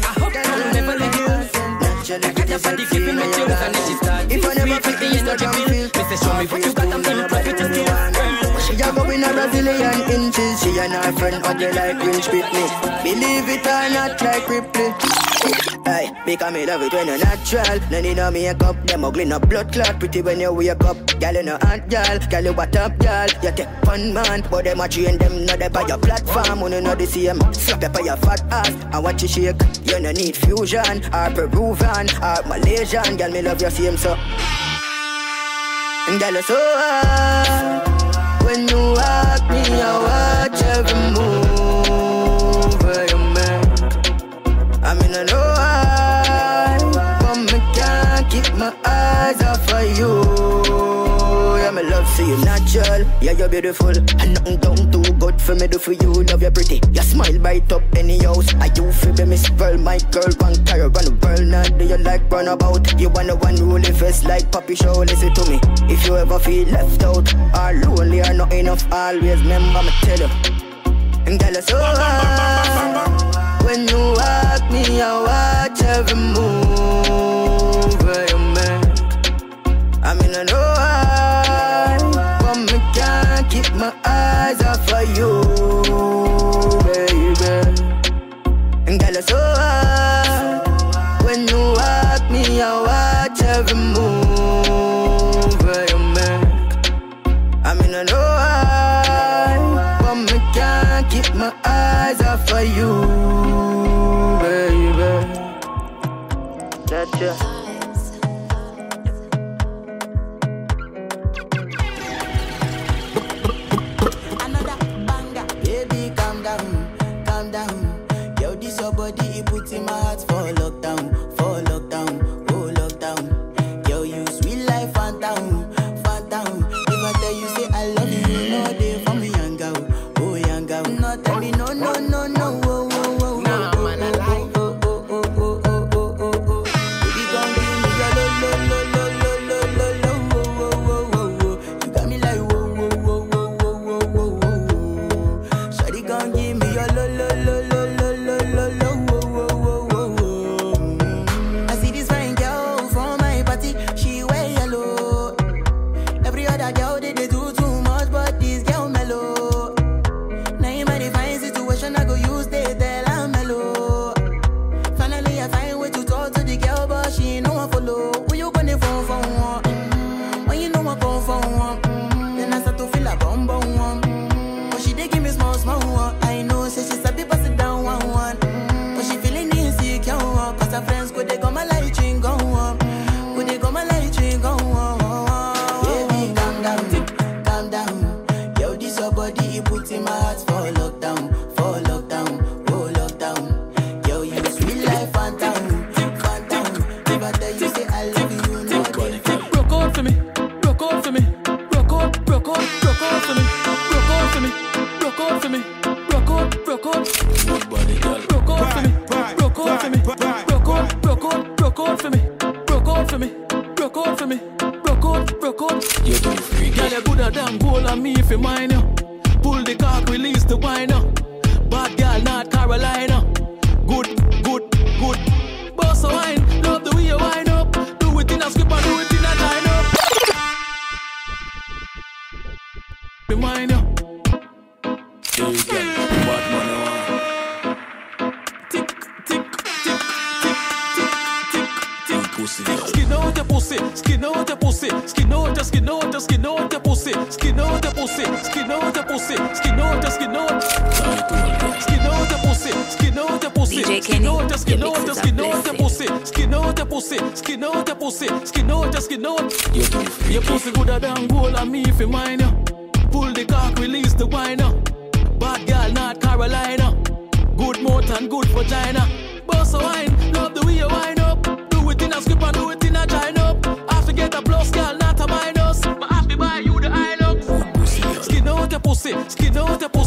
I got your body giving me chills and then she start If I never fit the energy bill Me say show me what you got I'm impressed with your skills Girl, She a go in a Brazilian inches. She and her friend hug you like Grinch Britney. Believe it or not, like Ripley. Aye, because me love it when you're natural. No need no makeup, them ugly no blood clot. Pretty when you wake up, girl you no hot girl. Girl you what up, girl? You take fun man, but them a train them not there by your platform. When you know the same, slap up your fat ass. I watch you shake. You no need fusion or Peruvian or Malaysian. Girl me love your same so. And girl you so hard. When you walk me, I watch every move Yeah, you're beautiful. And nothing down too good for me do for you. Love you pretty. Your smile bright up any house. Are you feel me, Miss Pearl, my girl, one carry run the world. Now do you like run about? You wanna one ruly face like puppy show. Listen to me. If you ever feel left out or lonely or not enough, always remember me tell you. And girl, you're so hard. When you walk me, I watch every move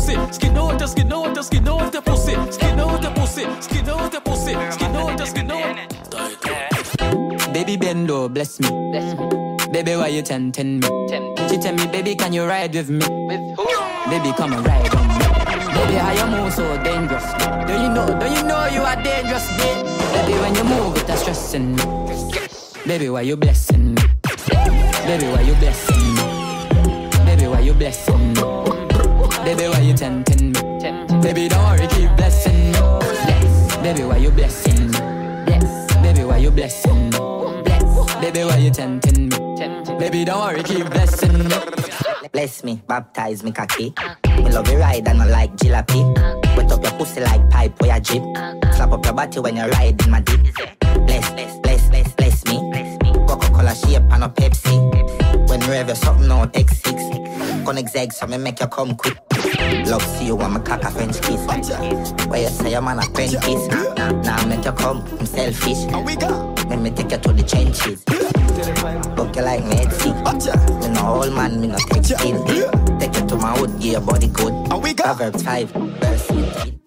out your pussy, skin out your, skin out your, skin out your pussy, skin out your pussy, skin out your pussy, skin out your, skin out. Baby Bendo, bless me. Bless me. Baby, why you tempting me? She tell me, baby, can you ride with me? With who? Baby, come and ride on me. Baby, how you move so dangerous? Don't you know? Don't you know you are dangerous, babe? Baby, when you move, it's stressing me. Baby, why you blessing me? Baby, why you blessing me? Baby, why you blessing me? Baby, why you tempting me? Baby, don't worry, keep blessing me. Bless. Baby, why you blessing me? Bless. Baby, why you blessing me? Bless. Baby, why you tempting me? Baby, don't worry, keep blessing me. Bless me, baptize me cocky. Me love you ride and I like jalopy. Wet up your pussy like pipe where you drip. Slap up your body when you ride in my deep. Bless, bless, bless, bless, bless me. Coca-Cola shape and a Pepsi. When you rev your something out X6. Connect egg so me make you come quick. Love see you when me cock a French kiss. Where you say your man a French kiss. Now nah, make you come, I'm selfish. Let me take you to the trenches. Book you like me head sick. Me no old man, me no take skill. Take you to my wood, give your body good. Proverbs 5, verse 18.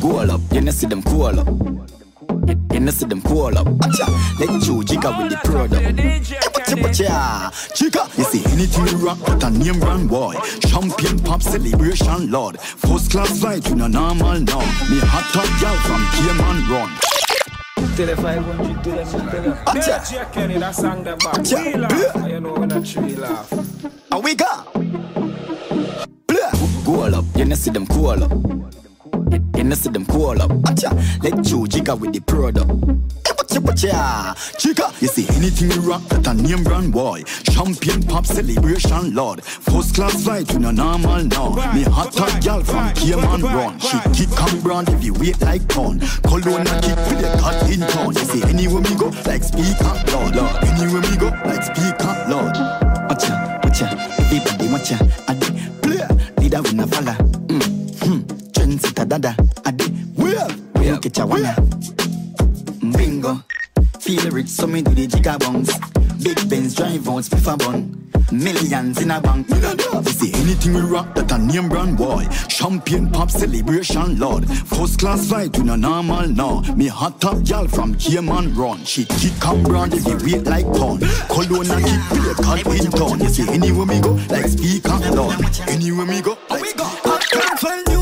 Cool up, you know see them cool up. You- know see them cool up. Let you jigga with the product. Chica. You see anything you rock, but a name brand boy. Champion pop celebration lord. First class flight, you know normal now. Me hot top girl from Cayman run. Tele 500 to them, tell them. Acha. Kenny, that song them back. Acha. We laugh, you know when a tree laugh. And we go. Cool up, you know see them cool up. And I see them call up. Acha, let you jigger with the product. Chica, you see anything we rock that a name brand boy. Champion pop celebration, Lord. First class flight to no normal now. Me hot hot gal from Cayman run. She kick come brand if you weight like corn. Cologne a kick with the cut in town. You see anywhere me go, like speaker, Lord. Anywhere me go, like speaker, Lord. Watcha, watcha, everybody watcha. Adi, play, leader we na follow. Mm, hmm, dada. Adi, where, where, get ya wanna. Bingo. Feel rich, so me do the jigger bounce. Big Benz drive out, spiff a bun. Millions in a bank. You see anything we rock that a name brand boy. Champion pop celebration, Lord. First class flight to no normal now. Me hot top gal from Cayman run. She kick and brand if you weight like corn. Cologne a kick with a cut in town. You see anywhere me go, like speaker, Lord. Anywhere me go, like speaker. Hot class well new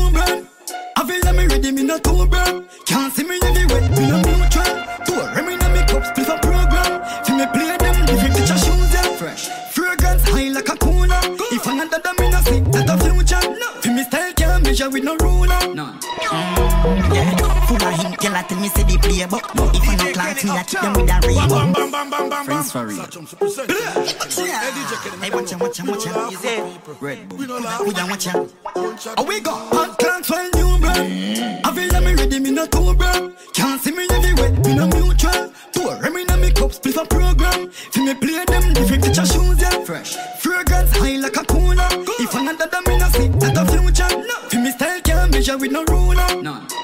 brand. I feel like me ready, me not too brand. Can't see me everywhere, me no neutral. Tour, me na me cups, split a program. Fi me play them, different picture shoes, them fresh. Fragrance high like a cooler. If another them me no see, that a future. Fi me style can't measure with no ruler. No. Yeah, of him, girl, I tell me say the playbook. If I no class, me I treat them with a Reebok. Friends for real. Hey, watch ya, watch ya, watch ya. You say Red Bull. We don't watch ya. Oh, we got hot class well new brand. I feel like me ready, me not too brand. Can't see me everywhere, me no mutual. Tour, me na me cups, split a program. Fi me play them different picture shoes, yeah. Fresh. Fragrance high like a cooler. If another them me no see, that a future. Fi me style can't measure with no ruler.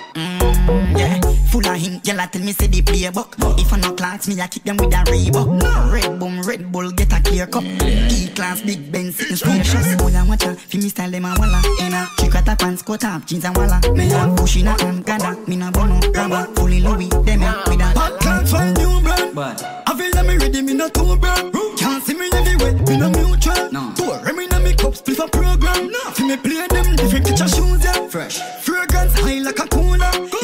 No. Yeah, full of him, girl, I tell me say the playbook. If I no class, me I kick them with a Reebok. Red Boom, Red Bull, get a clear cup. E class, Big Ben, sitting spacious. Boy, I watch her, fi me style them a walla. In a chick at a pants, coat up, jeans and walla. Me a push in a hand, gada. Me na bono, grabber, fully Louis, them a with a Hot class well new brand. I feel like me ready, me not too brand. Can't see me everywhere, me no mutual. No. Tour, me na me cups, split a program. Fi me play them different picture shoes, yeah. Fresh. Fragrance high like a.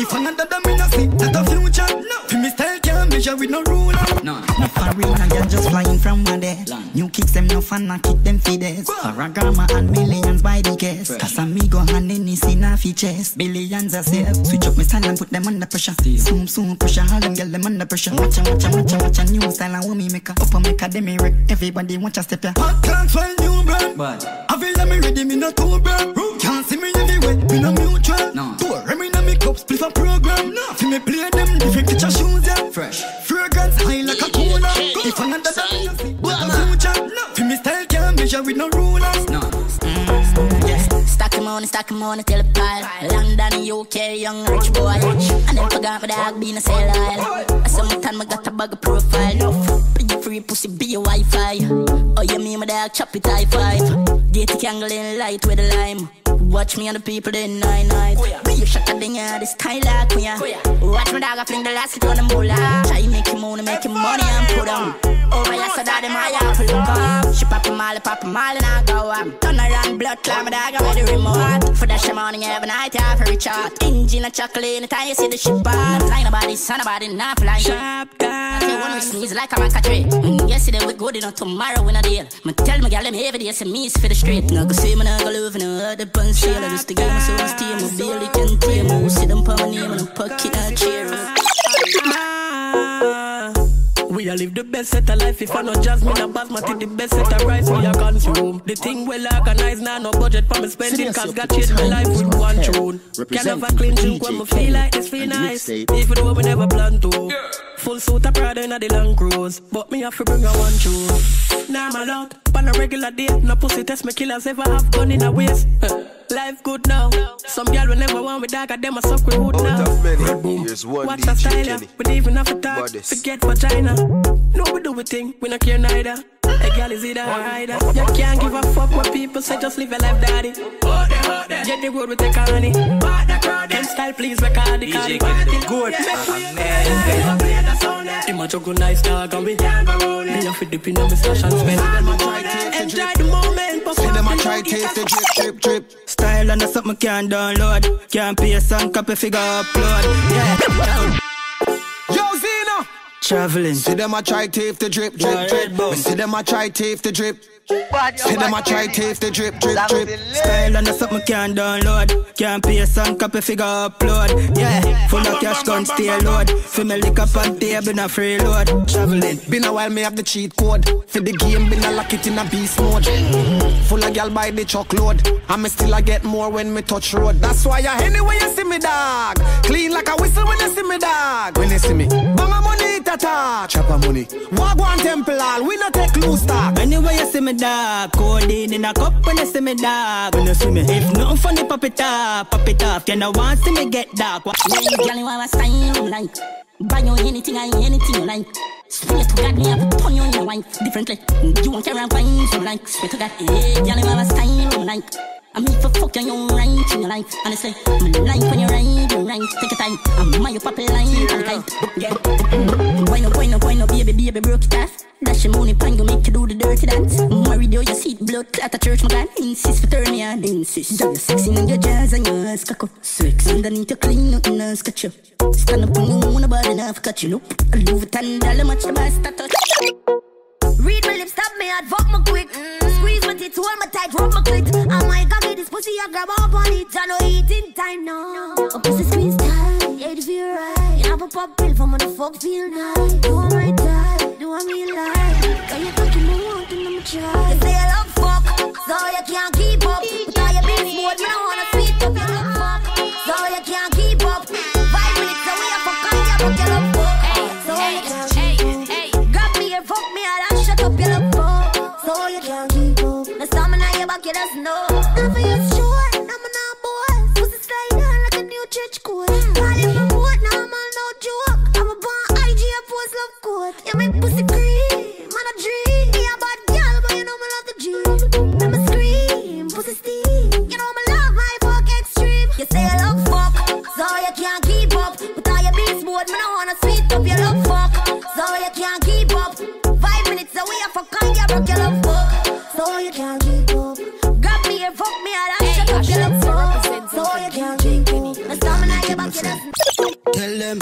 If another them me no see, that a future. Fi me style can't measure with no ruler. No, no foreigner girl just flying from one day. New kicks them no fun, I kick them feeders. Paragramma and millions by the case. Casamigo and any scene a features. Billions are saved. Switch up my style and put them under pressure. Soon, soon, pressure, all them girl them under pressure. Watch a, watch a, watch a, watch a new style and me make a up and make a demi wreck. Everybody watch a step ya. Hot class well new brand. But, I feel like me ready, me not too brand. Can't see me everywhere, me no mutual. No. Tour, me na me cups, split a program. Fi me play them different picture shoes, yeah. Fresh. Fragrance high like a cooler. If another no see, that a future. Fi me style can't measure with no rulers. No. Mm. Stack him on, stack him on, tell a pile. London, UK, young rich boy. And then forgot my dog being a sale aisle. Sometimes I got a bag of profile. Be free pussy, be your Wi-Fi. Oh, you mean my dog chop it high five. Get the candle in light with a lime. Watch me and the people oh, in nine night. Be a shot at the yeah, oh, this style like me. Watch my dog, I fling the last hit on the moolah. Try make him money, make him money and put on. Oh, Over here, so that my apple come. She pop a mile, pop a mile and I go up. Turn around, blood climb, dog, I'm ready remote. For that shit morning, every night, yeah, for reach out. Engine and chocolate, anytime you see the ship on. Fly nobody, son nobody, not flying. Sharp guy. Say one we sneeze like I'm a country. Mm, yesterday we good enough, tomorrow we not deal. Me tell me, girl, them heavy days, and me for the street. No go see me, no go love, no other bun seal. I just to give me so much team, my belly can tear me. See them put my name in a pocket, I cheer. We a live the best set of life. If I know Jasmine and Basmati, the best set of rice we a consume. The thing well organized now, no budget for me spending. Cause God changed my life with one tune. Can have a clean drink when me feel like this feel nice. Even though we never plan to. Full suit of pride in the long cruise. But me have to bring a one tune. Now I'm allowed. On a regular day, no pussy test me killers ever have gun in a waist. Life good now. Some girl will never want with dog, and them a suck with hood now. Out of many years, one Watch the style. DJ we even have to talk. Forget vagina. No, we do we thing, we no care neither. A girl is either or either. You can't give a fuck what people say, just live your life, daddy. Get the road, we take a honey. Can style, please, record the DJ car. Kennedy, good. Him a juggle nice dog and we Me a fit dip in on me stash and spend Enjoy the moment but Say them a try taste the drip, drip, drip. Style and that's something can't download. Can't pay a song, copy figure upload. Yeah. Yo, Zena, Traveling. See them a try tape the drip, drip, drip. See them a try tape the drip. See them a try tape the drip, drip, drip. Style and the something can't download. Can't pay a song copy figure upload. Yeah, full of cash gun stay load. Feel me lick up on table a free load. Traveling. Been a while me have the cheat code. For the game, been a lock it in a beast mode. Full of gal by the truckload. And me still I get more when me touch road. That's why I anyway you see me dog. Clean like a whistle when you see me dog. When you see me, bang a money tata. Chopper money. Wagwan temple all. We not take loose talk. Anyway you see me dog. Codeine in a cup when you see me dog. When you see me. If nothing funny pop it up, pop it off. You know want see me get dark. What? Yeah, girl, you have a style like Buy you anything I anything you like Swear to God, me have turn you your wife differently You won't carry wine, so like Swear to God, yeah, you have a style like I'm here for fuck you, right in your life. Honestly, me like when you ride, you right. Take your time, I'm my pop line the kite Yeah, why no, why no, why no, baby, baby, broke it off. Dash your money pan, you make you do the dirty dance. Married you, you see blood at church, my God. Insist for turn me on, insist. Girl, you sexy in your jazz and your ass cock up. Sex underneath you clean, nothing else cut you Stand up on your own, nobody enough cut you. Nope, I love it and dollar much the best I touch. Read my lips, stop me, I'd fuck me quick. Mm. Squeeze tits, hold oh my tight, rub my clit I might cocky this pussy, I grab up on it. I know eating time now A pussy squeeze tight, yeah, it feel right. You have a pop pill for fuck feel nice. Do I my type, do I me like Can you cocky me want and I'ma try. You say I love fuck, so you can't keep up. But all your bitch mode, me don't just know. Now for you short, I'm a now boy Pussy slide down like a new church court. Call it now I'm all no joke. I'm a born IG, I post love court. You make pussy cream, man a dream. Me a bad girl, but you know me love the G. Me scream, pussy steam. You know me love my fuck extreme. You say I love fuck, so you can't keep up. But all your beast mode, me don't wanna sweet up You love fuck, so you can't keep up. Five minutes away, I fuck on you, broke them.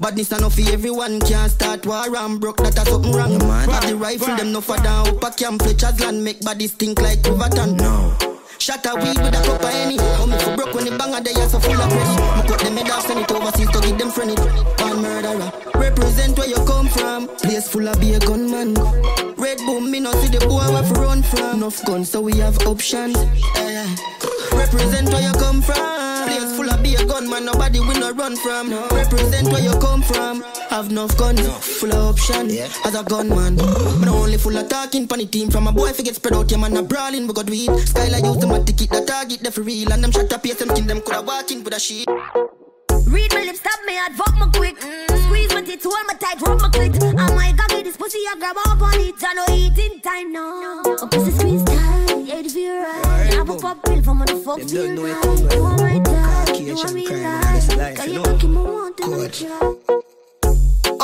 Badness enough for everyone can't start war and broke that a something wrong. man. Have the rifle them no for down up a camp Fletcher's land make bodies stink like Riverton. No. Shot a weed with a cup of any. How me for broke when the banger they are so full of press. Me cut them head off, send it overseas to give them friend it. One murderer. Represent where you come from. Place full of be a gunman. Red boom, me no see the boy where for run from. Enough guns so we have options. Eh. Represent where you come from. Place full of be a gunman, nobody we no run from. Represent where you come from. Have enough gun, full of option. As a gunman, but only full of talking. Funny team from a boy if get spread out, yeah man a brawling. We got weed. Skylar use them ticket the target, they for real. And them shut up, yes, them kin them coulda walk in with a sheet. Read my lips, stop me, I'd fuck me quick. Squeeze my tits, hold my tight, rub my clit. I might cocky this pussy, I grab up on it. I know eating time now. A pussy squeeze tight, yeah, it feel right. Have a pop pill for motherfuck feel nice. Do I my type, do I me like. Can you cocky me want to.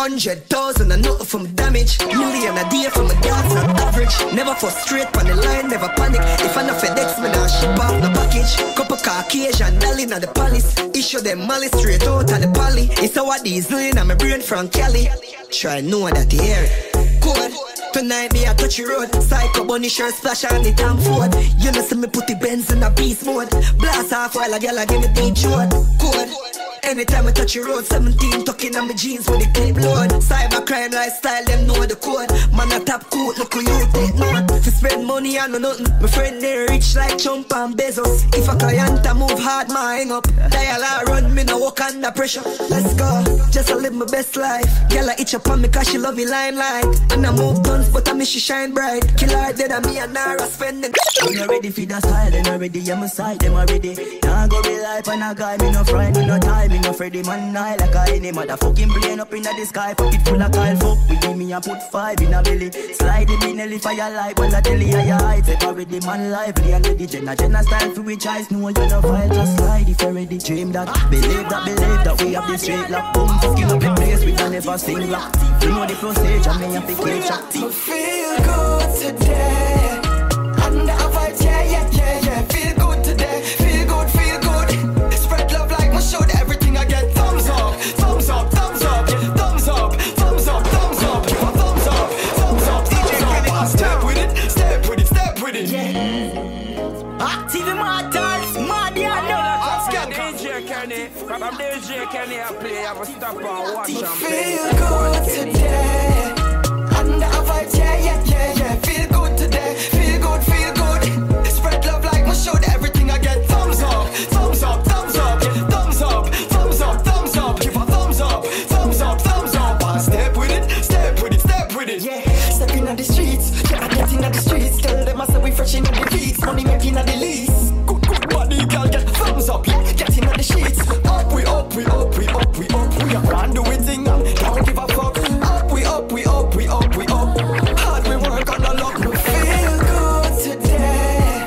Hundred thousand and nothing from damage. Million a day from a dance, not average. Never frustrate on the line, never panic. If I no FedEx, me nah ship off no package. Couple Caucasian, darling at the palace. Issue them malice straight out of the pally. It's how our diesel in my brain from Cali. Try know that you hear it. Code. Tonight me a the road Psycho bunny shirt splash on the damn Ford You know see me put the Benz in a beast mode Blast off while a gal give me deep short Code Anytime I touch the road 17 tucking on my jeans with the clip load. Cyber crime lifestyle them know the code. Man a top coat look who you take note spend money I know nothing. My friend they rich like Trump and Bezos. If a client a move hard my up. Dial a run me no walk under pressure. Let's go. Just to live my best life. Girl I itch up on me cause she love the limelight. And I move guns but I miss she shine bright. Kill her dead and me and Nara spending When you ready for the style, then already I'm a side, them already. Now go be life and a guy, me no friend, me no time, me no Freddy man, I like a any motherfucking plane up in the sky, pocket full of Kyle, fuck with me, me I put five in a belly, slide in Nelly fire light, when I tell you I hide, take already man lively and ready, Jenna, Jenna style for which eyes, know you no file, just slide if you ready, dream that, believe that, believe that we have the straight lock, boom, fucking up the place, we can never sing lock, you know the procedure, me have to kill shot. Feel good today. DJ Kenny, I play. I will stop and watch and play. Feel good today. Under a vibe, yeah, yeah, yeah, yeah. A fuck. Up, we up, we up, we up, we up. Hard we work on the luck. We feel good today.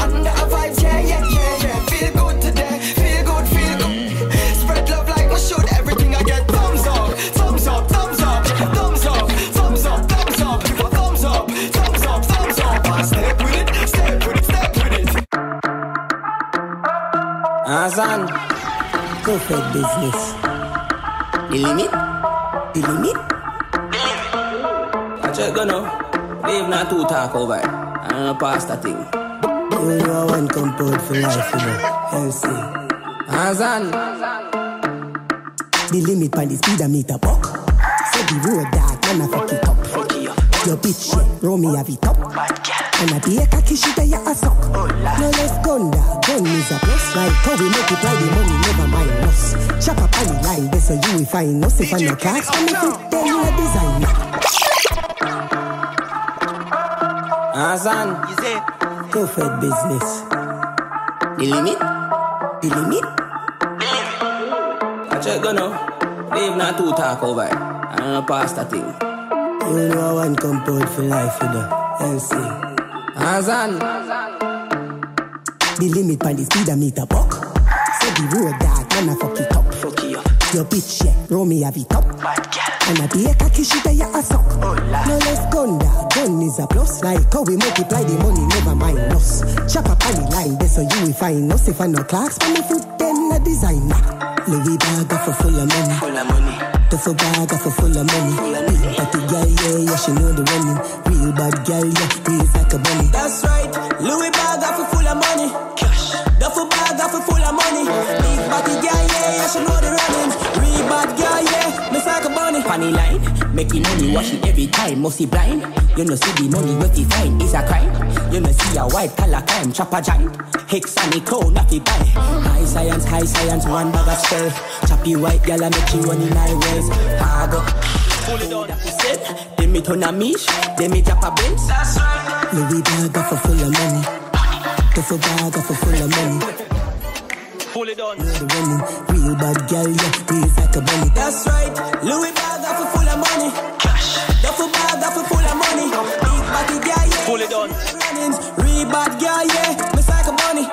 Under a vibe, yeah, yeah, yeah, yeah. Feel good today. Feel good, feel good. Spread love like we should. Everything I get, thumbs up, thumbs up, thumbs up, thumbs up, thumbs up, thumbs up. Give a thumbs up, thumbs up, thumbs up. And step with it, step with it, step with it. Azan, perfect business. Not two talk over it. I don't know past that thing. You know one compound for life, you know. Healthy. Azan. The limit on the speedometer buck. So the road dark, man, I fuck it up. Your bitch, yeah, roll me have it up. And I be a cocky shit that you a suck. Oh, no less gun, da. gun is a plus. Like how we multiply the money, never mind us. Chop up on the line, that's so you will find us. If I'm not class, I'm a fit, then you a designer. Azan, you say perfect business. The limit? The limit? I check go now. Leave not two talk over it. I don't know past that thing. You know one compound for life, you know. Healthy. Azan. The limit on the speedometer buck. So the road dark, man, I fuck it up. Your bitch, yeah, roll me have it up. And I be a cocky that you a suck. No less gun, da. gun is a plus. Like how we multiply the money, never mind us. Chop up on the line, that's so you will find us. If I no clocks, on the foot, then a designer. Louis bag for full of money. Full of money. Duffel bag for full of money. Big party girl, yeah, yeah, she know the running. Real bad girl, yeah, real like a bunny. That's right. Louis bag for full of money. Cash. Duffel bag for full of money. Big body girl, yeah, yeah, she know the running. Real bad girl, yeah, miss like a bunny. Funny line, making money, washing every time, must be blind. You know see the money what you find is a crime. You know see a white collar crime, chop a giant. Hicks and the crown, not the buy. High science, high science, one bag of spell. Choppy white girl, I make you money nine ways. Hard up. Pull it on. Then me turn a mish, then me drop a bench. That's right. Louis bag for full of money. Duffel bag for full of money. Pull it on. Real bad girl, yeah, real like a bunny. That's right. Louis bag for full of money. Cash. Duffel bag for full of money. Big body girl, yeah. Pull it on. Real bad girl, yeah, miss like a bunny.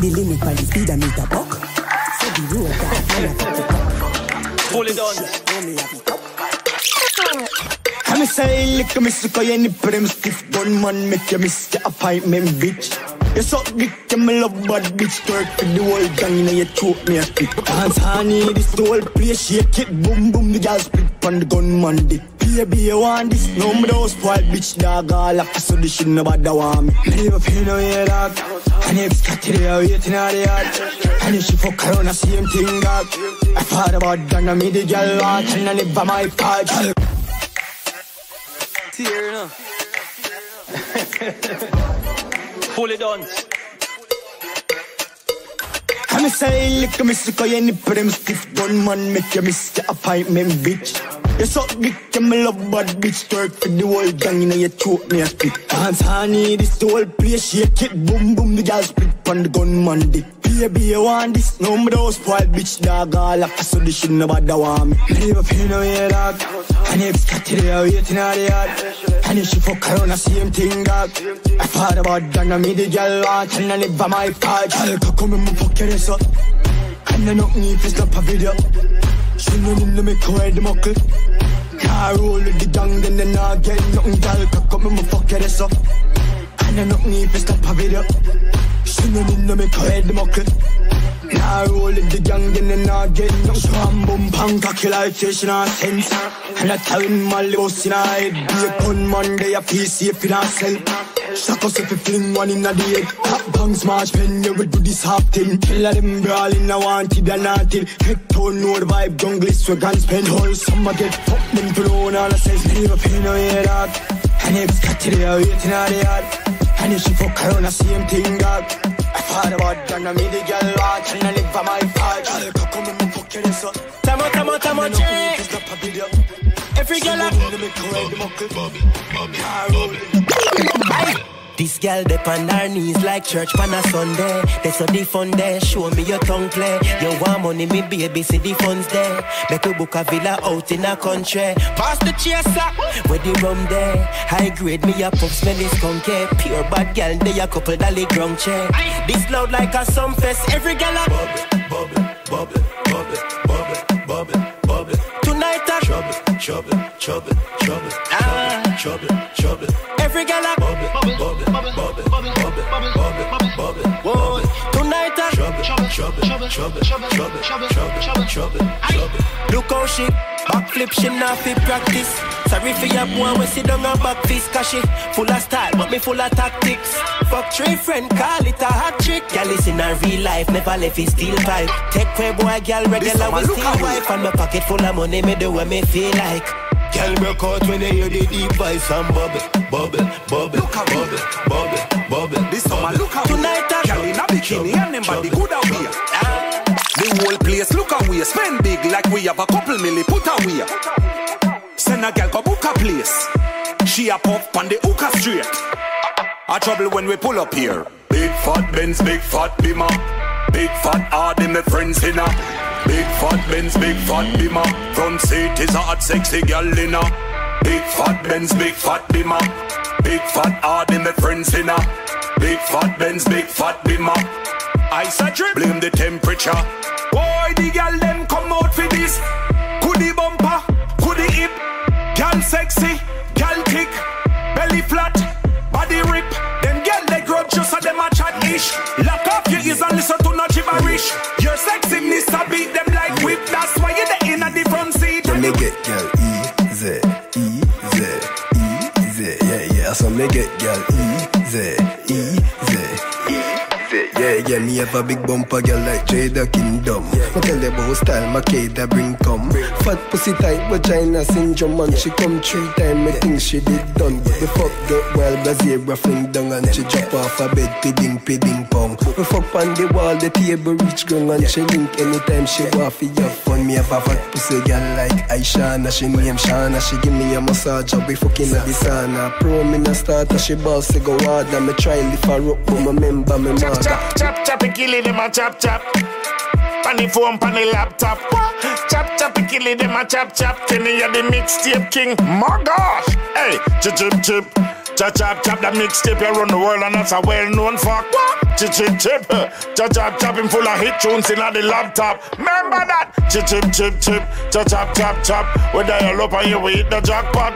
The limit on the speedometer buck. So the road dark, man, I fuck Me have it. I'm say lick a miss cause you nip them stiff gun man make you miss your appointment bitch. You suck dick and me love bad bitch twerk for the whole gang now you choke me a stick. Hands honey this the whole place shake it boom boom the gal split on the gunman dick. Baby you want this no me don't spoil bitch dog all up so this shit nobody want me. Me never feel no way dog. And if got to the waiting at the yard And if she fuck around the same thing dog I thought about done and me the girl want And I live by my girl Tear now. Pull it on. I'm say lick a miss cause you nip them stiff gun man make you miss your appointment bitch. You suck dick and me love bad bitch twerk for the whole gang inna you choke me a spit. Dance honey this the whole place shake it boom boom the gal split on the gunman dick. Baby you want this no me don't spoil bitch dog all up so this shit nobody want me. Me never feel no way dog. And if got to the waiting at the yard And if she fuck around the same thing dog I thought about done and me the girl want And I live by my part Girl come in my pocket is up And I me if it's not a video Muckle Car roll with the gang then they not get nothing Girl come in my pocket is up. And I knock me if it's not a video She know in the the now roll in the gang, then they not get no Swam boom pang cocky like fish in a sense And I tell my boss in a head Be a gunman, they a safe in a cell Stack us if you fling one in a day. Top bang smash pen, you will do this half thing. Kill them brawling, I want it and not till. Head tone, no vibe, jungle, swag and spend. Whole summer get fucked, them to loan, all I says, a pain, no hear that. And if got to the waiting on the yard. And if she fuck around, the same thing, dog. Father what John meet the girl watch and I live for my fight Girl come and fuck your ass up Tamo tamo tamo check a video. Every girl I Let me correct the muckle Bobby Bobby Bobby. This girl dep on her knees like church on a Sunday. They so the fun there. Show me your tongue play. You want money, me baby, see the funds there. Make a book a villa out in a country. Pass the chaser, where the rum there. High grade me a pop smell is skunky. Pure bad girl, they a couple dolly grung chair. This loud like a some fest. Every girl a bubble, bubble, bubble, bubble, bubble, bubble. bubble. Tonight a trouble, trouble, trouble, trouble, ah. trouble, trouble. Every girl a bubble, trouble, trouble, trouble, trouble, trouble, trouble, trouble. Look how she backflip, she not fit practice. Sorry for your boy when sit down and back fist Cause she full of style but me full of tactics. Fuck three friend call it a hot trick. Girl listen in real life never left his steel pipe. Take way boy girl regular with steel wife And my pocket full of money me do what me feel like. Girl broke out when you hear the deep voice and bubble, bubble, bubble, bubble, bubble, bubble This summer look how Tonight a girl in a bikini and them body good out here The whole place look we spend big like we have a couple milli put away Send a girl go book a place. She a pop on the hookah straight. A trouble when we pull up here. Big fat Benz, big fat Bima. Big fat hard in my friends inna. Big fat Benz, big fat Bima. Front seat is a hot sexy girl inna. Big fat Benz, big fat Bima. Big fat hard in my friends inna. Big fat Benz, big fat Bima. Ice a drip, blame the temperature. Boy, the girl them come out for this. Could the bumper, could the hip. Girl sexy, girl thick, belly flat, body rip. Them girl they grow just so them a chat ish. Lock off your ears and listen to no gibberish. Your sexiness a beat them so make it, girl, easy, easy. Yeah, yeah. Me have a big bumper girl like Jada Kingdom. Me tell you about style, my Makeda bring come. Fat pussy tight, vagina syndrome, and she come three time. Me think she did done, but the fuck get wild. The zebra fling down and she drop off a bed, pidding, pidding pong. We fuck on the wall, the table reach ground and she link anytime she want for your fun. Me have a fat pussy girl like Aisha, she name Shana. She give me a massage, we fucking at the sauna. Pro me na starter, she boss say go hard. And me try lift her up, but me remember me mother. Chop, chop, it kill it, them a chop, chop. Pan the phone, pan the laptop. Chop, chop, it kill it, them a chop, chop. Kenny, you the mixtape king. My gosh. Hey, chip, chip, chip. Chop, chop, chop, that mixtape, you run the world and that's a well-known fact. Chip, chip, chip. Chop, chop, chop, him full of hit tunes in the laptop. Remember that? Chip, chip, chip, chip. Chop, chop, chop, chop. Whether you up or you eat the jackpot.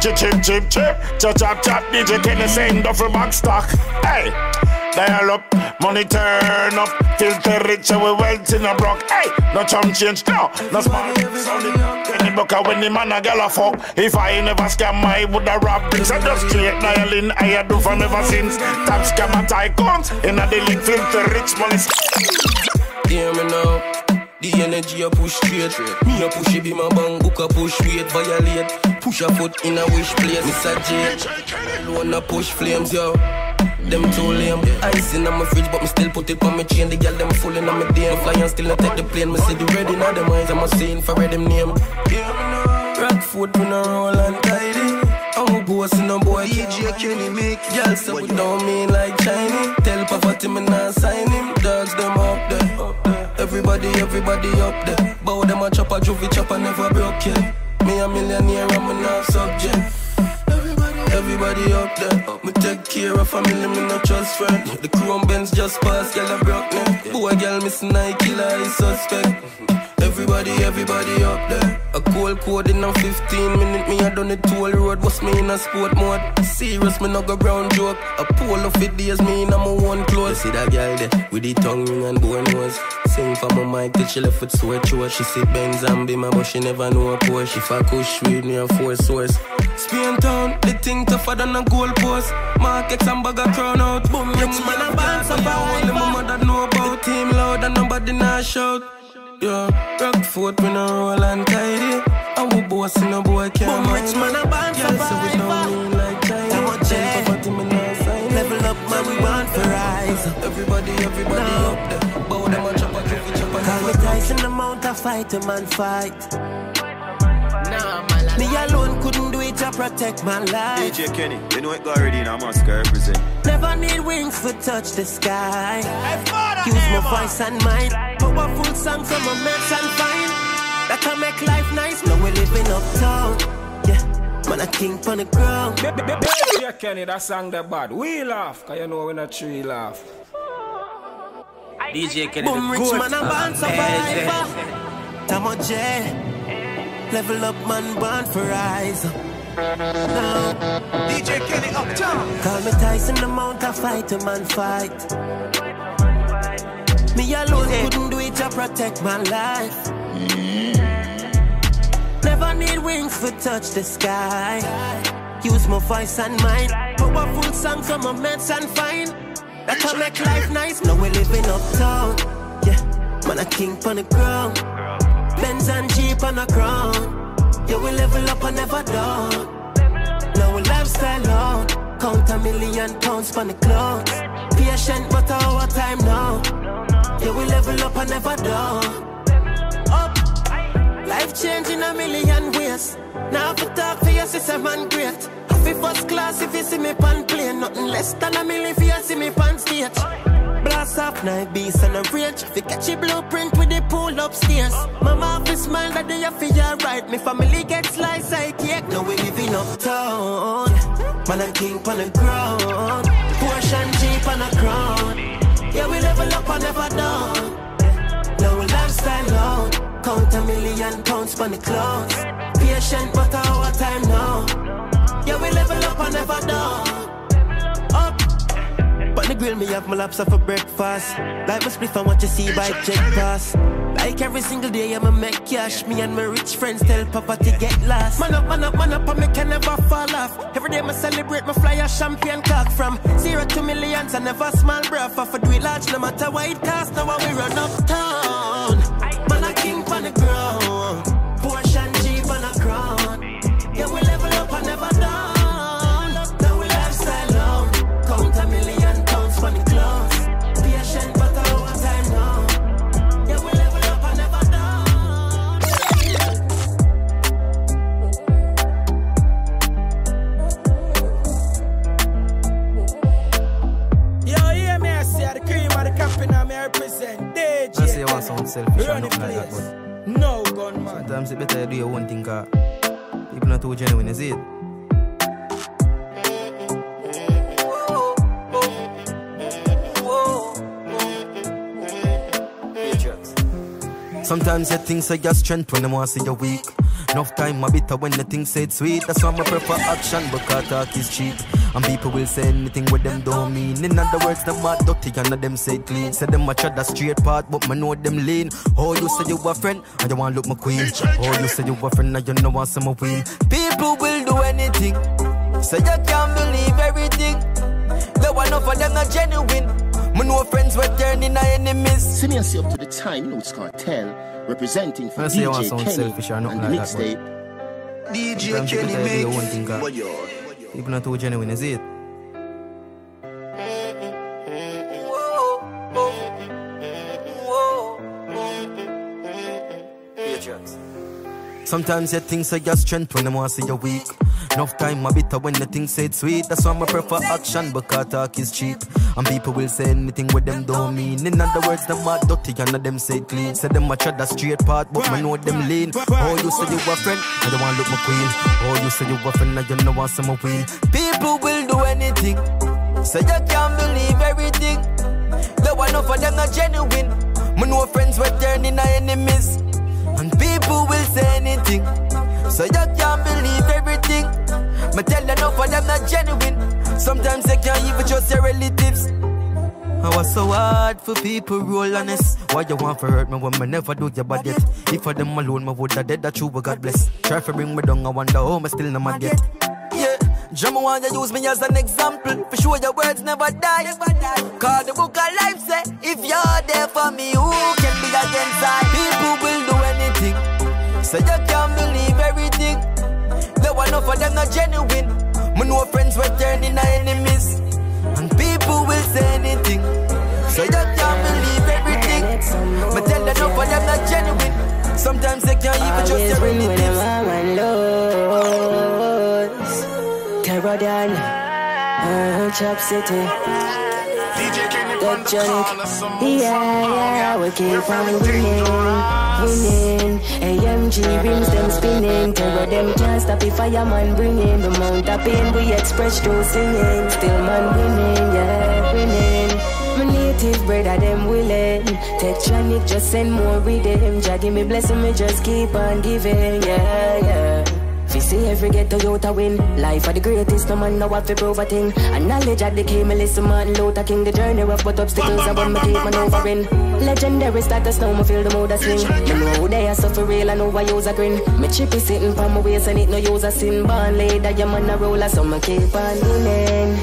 Chip, chip, chip, chip. Chop, chop, chop. DJ Kenny saying duffel bag stock. Hey. Dial up, money turn up, filter rich and we wealth in a brock. Hey, no chum change, no, no smart. Any bucker when the man a gal a fuck. If I never scam, I woulda rob bricks. I just straight dialing, I a do from ever since. Top scam and tycoons, in a the league filter rich money. Hear me now. The energy I push straight. Me a push it be my bang book a push weight violate. Push a foot in a wish place. Miss a J. Alone a push flames yo. Them too lame. Ice in my fridge, but me still put it on my chain. The girl them full in my day. Fly and still not take the plane. Me see the red in all them eyes. I'm a scene for red them name. Rock foot when I roll and tidy. I'm a boss in a boy. DJ Kenny make Girl say we don't mean like Chinese. Tell Papa Tim and not sign him. Dogs them up there. Everybody, everybody up there. Bow them a chop a juvie chop a never broke yeah. Me a millionaire, I'm a not subject. Everybody up there, me take care of family, me no trust friend. The chrome Benz just passed, girl a broke me. Boy, girl, miss killer is suspect. Everybody, everybody up there. A cold code in a 15 minute, me I done it toll road. What's me in a sport mode? Serious, me no go brown joke. A polo fit days, me in a my one clothes. You see that girl there with the tongue ring and bone nose. Sing for my mic till she left with sore throat. She see Benz and Bima, but she never know a Porsche. If I kush with me a four source. Spain town, the thing tougher than a goalpost. Markets and bag a crown out. Boom, rich man a bounce up. Only my mother know about team loud and nobody not shout. Yeah, rock foot when I roll and tidy. I will boss in a boy can't Boom, rich man a bounce yeah, so we don't mean like China. Come on, Jay. Poverty, me not sign. Level up, man, we want to rise. Everybody, everybody up there. Call me Tyson, the mount of fight, a man fight. Me alone couldn't do it to protect my life. DJ Kenny, you know it got already in a Moscow represent. Never need wings to touch the sky. Use my voice and mind. Powerful song from a mess and fine. That can make life nice. Now we living uptown. Yeah, man, a king on the ground. DJ Kenny, that song that bad. We laugh, cause you know we not tree laugh. DJ Kenny, Boom, the rich goat. man, a band uh-huh. survivor. Tamo J. Level up, man, born for rise. Now, DJ Kenny uptown. Call me Tyson, the mount of fight, a man fight. Me alone couldn't do it to protect my life. Never need wings to touch the sky. Use my voice and mind. Powerful songs from my mates and fine. That can make life nice. Now we living uptown. Yeah, man, a king on the ground. Benz and Jeep on the ground. Yeah, we level up and never down. Now we lifestyle on. Count a million pounds on the clothes. Patient, but our time now. Yeah, we level up and never down. Up. Life changing a million ways. Now you talk for your sister, man, great. First class if you see me pan plane. Nothing less than a million if you see me pan stage. Blast off night beast and a rage. If you catch a blueprint with the pool upstairs. Mama have smile that day you feel alright. Me family gets slice I cake. Now we living uptown. Man and king on the ground. Porsche and Jeep on the crown. Yeah, we level up and never down. We lifestyle out. Count a million pounds on the clothes. Patient, but our time now. Yeah, we level up and never down. Up. But the grill, me have my lobster for breakfast. Like my spliff and what you see by jet pass. Like every single day, I'ma make cash. Me and my rich friends tell Papa to get lost. Man up, man up, man up, and me can never fall off. Every day, I celebrate my fly a champagne cock from zero to millions. I never small breath. I for do it large, no matter what it cost. Now we run uptown. Man, a king on the ground. Sound selfish or nothing like that, but No gunman. sometimes it better you do your own thing, cause people not too genuine, see it? Sometimes you think say your strength when them want see you weak. Enough time a bitter when the thing said sweet. That's why I prefer action because talk is cheap. And people will say anything with them don't mean. In other words, them are dirty and none of them say clean. Say them a chat the straight path, but me know them lean. Oh, you say you a friend and you want look my queen. Oh, you say you a friend and you know want some win. People will do anything. Say you can't believe everything. The one of them not genuine. Me know friends were turning enemies. See me and see up to the time, you know it's cartel, representing for I say you want DJ sound Kenny selfish or nothing and the like that, mixtape. DJ Sometimes you People not too genuine, see it? Sometimes you think say your strength when them want see you weak. Enough time a bitter when the thing said sweet. That's why I prefer action because talk is cheap. And people will say anything with them don't mean. In other words, them are dirty and them say clean. Say them a try the straight part, but me know them lean. Oh, you say you a friend, I don't want look my queen. Oh, you say you a friend, and you know want some win. People will do anything. So you can't believe everything. The one of them not genuine. Me know friends were turning enemies. And people will say anything. So you can't believe everything. Me tell enough of them not genuine. Sometimes they can't even trust their relatives. I was so hard for people roll honest. Why you want to hurt me when me never do your bad yet? If for them alone, me woulda dead that true, but God bless. Try to bring me down, I wonder how me still no mad yet. Yeah, Drama want you use me as an example. For sure your words never die. Call the book of life say, if you're there for me, who can be against I? People will do anything. So you can't believe everything. Were enough of them not genuine. Me know friends were turning enemies. And people will say anything. So you can't believe everything. But tell them enough of them not genuine. Sometimes they can't even trust your relatives. Terror than uh, Chop City. That Johnny, yeah, yeah, we keep on winning, winning. AMG rims them spinning, terror them can't stop if fireman bringing the mount of pain we express through singing. Still man winning, yeah, winning. My native brother them willing. Tetronic just send more with them. Jah give me blessing, me just keep on giving, yeah, yeah. Fi see every ghetto youth a win. Life are the greatest, no man know what fi prove a thing. And knowledge at the key, me listen Martin Luther King. The journey rough, but obstacles are when me keep maneuvering. Legendary status, now me feel the mood a swing. Me know who they are suffer real, I know I use a grin. Me chippy sitting from my waist and it no use a sin. Born later, your man a roller, so me keep on winning,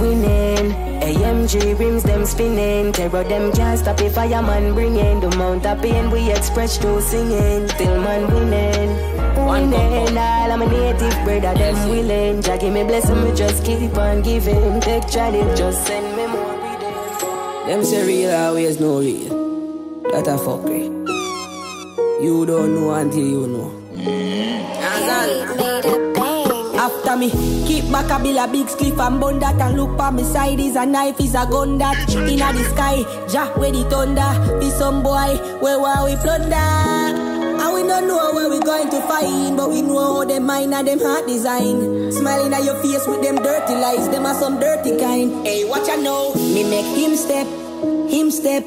winning. AMG rims them spinning, terror them can't stop if fireman bringing the mount pain we express through singing. Still man winning, winning. All of my native brother them willing. Jah give me blessing, me just keep on giving. Take challenge, just send me more. Them say real always no real. That a fuckery. You don't know until you know. Mm-hmm. After me, keep back a bill a big spliff and bun that and look for me side is a knife is a gun that inna the sky, Jah where the thunder, be some boy where where we plunder. And we don't know where we going to find, but we know how them mind and them heart design. Smiling at your face with them dirty lies, them are some dirty kind. Hey, what you know? Me make him step, him step,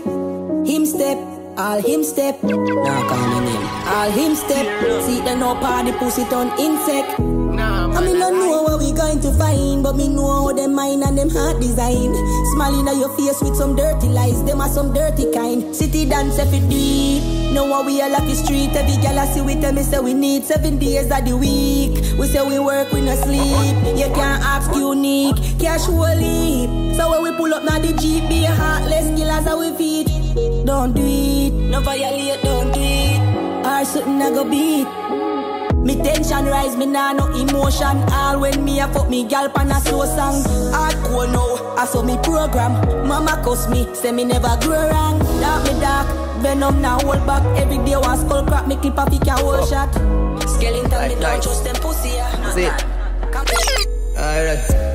him step. All him step, nah call me name. All him step, see them no party pussy turn insect. I mean, don't know what we going to find, but me know how them mind and them heart design. Smiling at your face with some dirty lies, them are some dirty kind. City dance it deep. Know what we are lucky street, every gal I see with them, me say we need seven days of the week. We say we work, we no sleep. You can't ask unique, casually. So when we pull up now the Jeep, be heartless killers how we feet. Don't do it, no violate, don't do it. Or something I go beat. Me tension rise, me nah no emotion. All when me a fuck me gal pan a slow song. Hardcore now, I saw me program. Mama cuss me, say me never grow wrong. Dark me dark, venom now hold back. Every day one skull crack, me clip a pick a whole shot. Skeleton me don't trust them pussy yeah. Alright.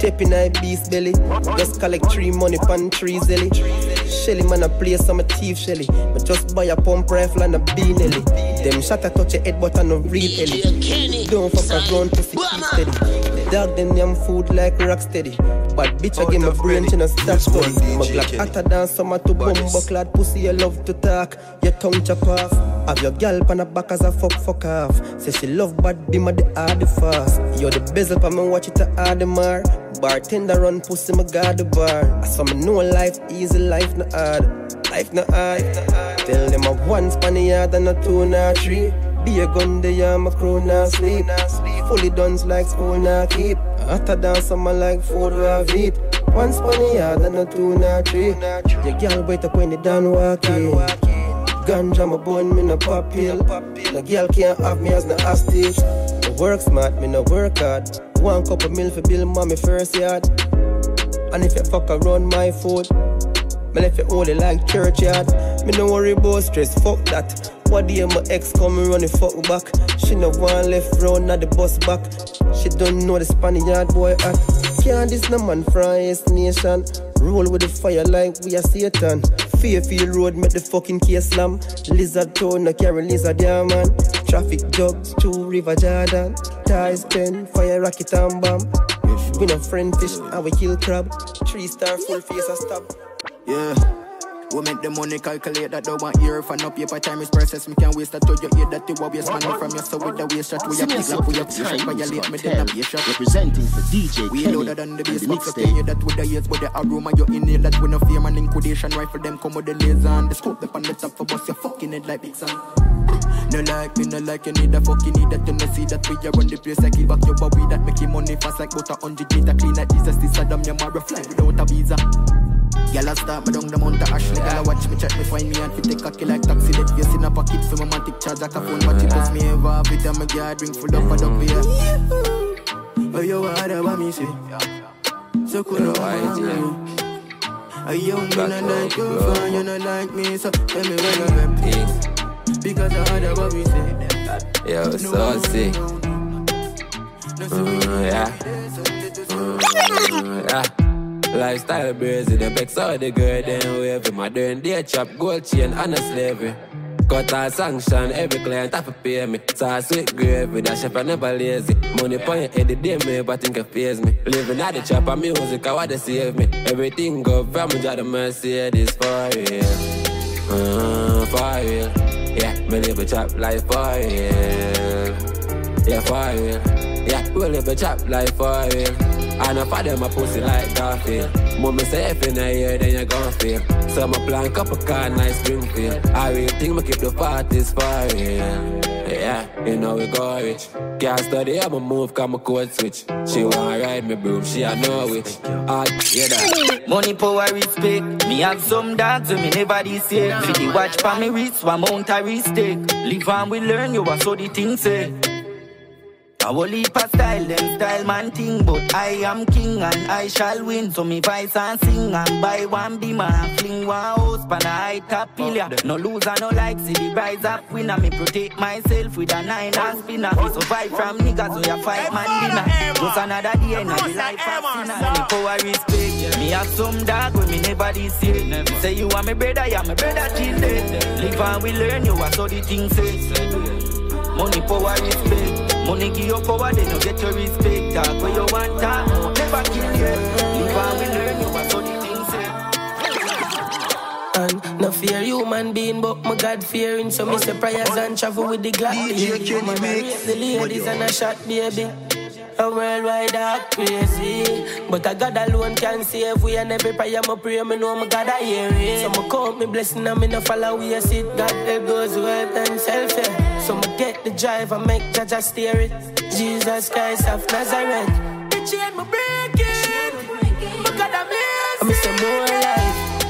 Tapping I beast belly. Just collect three money pan three zelly. Shelly man a play some thief Shelly. But just buy a pump rifle and a bean elly. Them shot a touch your head but I no read elly. Don't fuck around keep steady. Dog them yam food like rock steady. But bitch I give my brain to no stash gun. My glock hotter than summer to bumbo clad pussy you love to talk. Your tongue chop off. Have your gal pan a back as a fuck fuck off. Say she love bad dimmer the hard the fast. You're the bezel pa me watch it a hard the mar. Bartender run pussy my guard the bar. I saw me know life easy life no hard. Life no hard. Tell them a one span the yard and a two nor three. Be a gun the yard my crew now sleep. Fully duns like school now keep. Hotter than summer like food we have eat. One the yard and a two nor three. Your girl wait up when they done walking. Ganja my bun, me no pop pill. No girl can't have me as no hostage. Me work smart, me no work hard. One cup of milk for bill mommy first yard. And if you fuck around my food, me left you only like churchyard. Me no worry about stress, fuck that. What day my ex come and run the fuck back? She no one left round at the bus back. She don't know the Spaniard boy act. Can't this no man from East Nation. Roll with the fire like we are Satan. Fairfield Road make the fucking case slam. Lizard town no carry lizard man. Traffic jugs to River Jordan. Ties pen, fire rocket and bomb. We no friend fish and we kill crab. Three star full face a stop. Yeah. We make the money calculate that don't want ear for no paper time is precious. Me can't waste that to your ear that you waste man from your so with the waste shot we a pick up we a up shot time, violate me then a Tell, shot. representing for DJ We louder than the and bass the box. I tell you that with the ears, but the aroma you inhale that with no fear man inquisition rifle them come with the laser and the scope up on the top for bust your fucking head like big sun. No like me, no like you need a fucking need that you no see that we are run the place I give back your body that make you money fast like butter hundred meter clean like Jesus. This Saddam your mother fly without a visa. Y'all a start me down the mount of ash Nigga watch me check me find me and fi take cocky like taxi. Dead face in a pocket for my man take charge like a phone. Watch it cause me ever have it and my yard drink full up of duck beer Oh you hard about me say So cool up I young man. And like you fine You not like me so tell me where you rep Because I heard about me say Yo, so sick. Mm, yeah. Mm, yeah. Lifestyle crazy, the vex all the girl then wavy. Modern day chop, gold chain and a slavery. Cut our sanction, every client have to pay me. Sauce with gravy, that chef I never lazy. Money your head, the day me, but think it pays me. Living at the chop of music, I want to save me. Everything go from me, the Mercedes for real. Uh, for real. Yeah, me live a chop life for real. Yeah, for real. Yeah, we live a chop life for real. I know for them a pussy like Garfield. Mommy say if in a year, then you gon' feel. So my plan couple car, nice Springfield. I really think me keep the parties for. Yeah, you know we go rich. Can't study, I'ma move, come a code switch. She wanna ride me broom, she a know it. Ah, yeah, that. Money, power, respect. Me have some dogs and me never this year. The watch for me wrist, one mount a mistake. Live and we learn, you are so the thing say. I will leap a style, them style man thing, but I am king and I shall win. So me voice and sing and buy one beamer and fling one house pan a high top pillar. No loser, no like, see the rise up winner. Me protect myself with a nine and spinner. Me survive from niggas so you fight man dinner. Just another day in the life of sinner. Me power respect. Me have some dog when me never this year. Say you are my brother, you are my brother till death. Live and we learn, you are so the thing say. Money, power, respect. Money give you power, then you get your respect. Talk where you want talk, no, oh, never kill you. Live and we learn, you are so the thing say. Eh. And no fear human being, but my God fearing. So me say prayers and travel with the Glock. DJ Kenny mix. The ladies and a shot, baby. A worldwide act crazy. But a God alone can save. We And every prayer I pray, me know my God I hear it. So me count me blessing and me no follow we a sit. God there goes wealth and self So me get the drive and make Jaja steer it. Jesus Christ of Nazareth. The chain me breaking. My God amazing I'm say more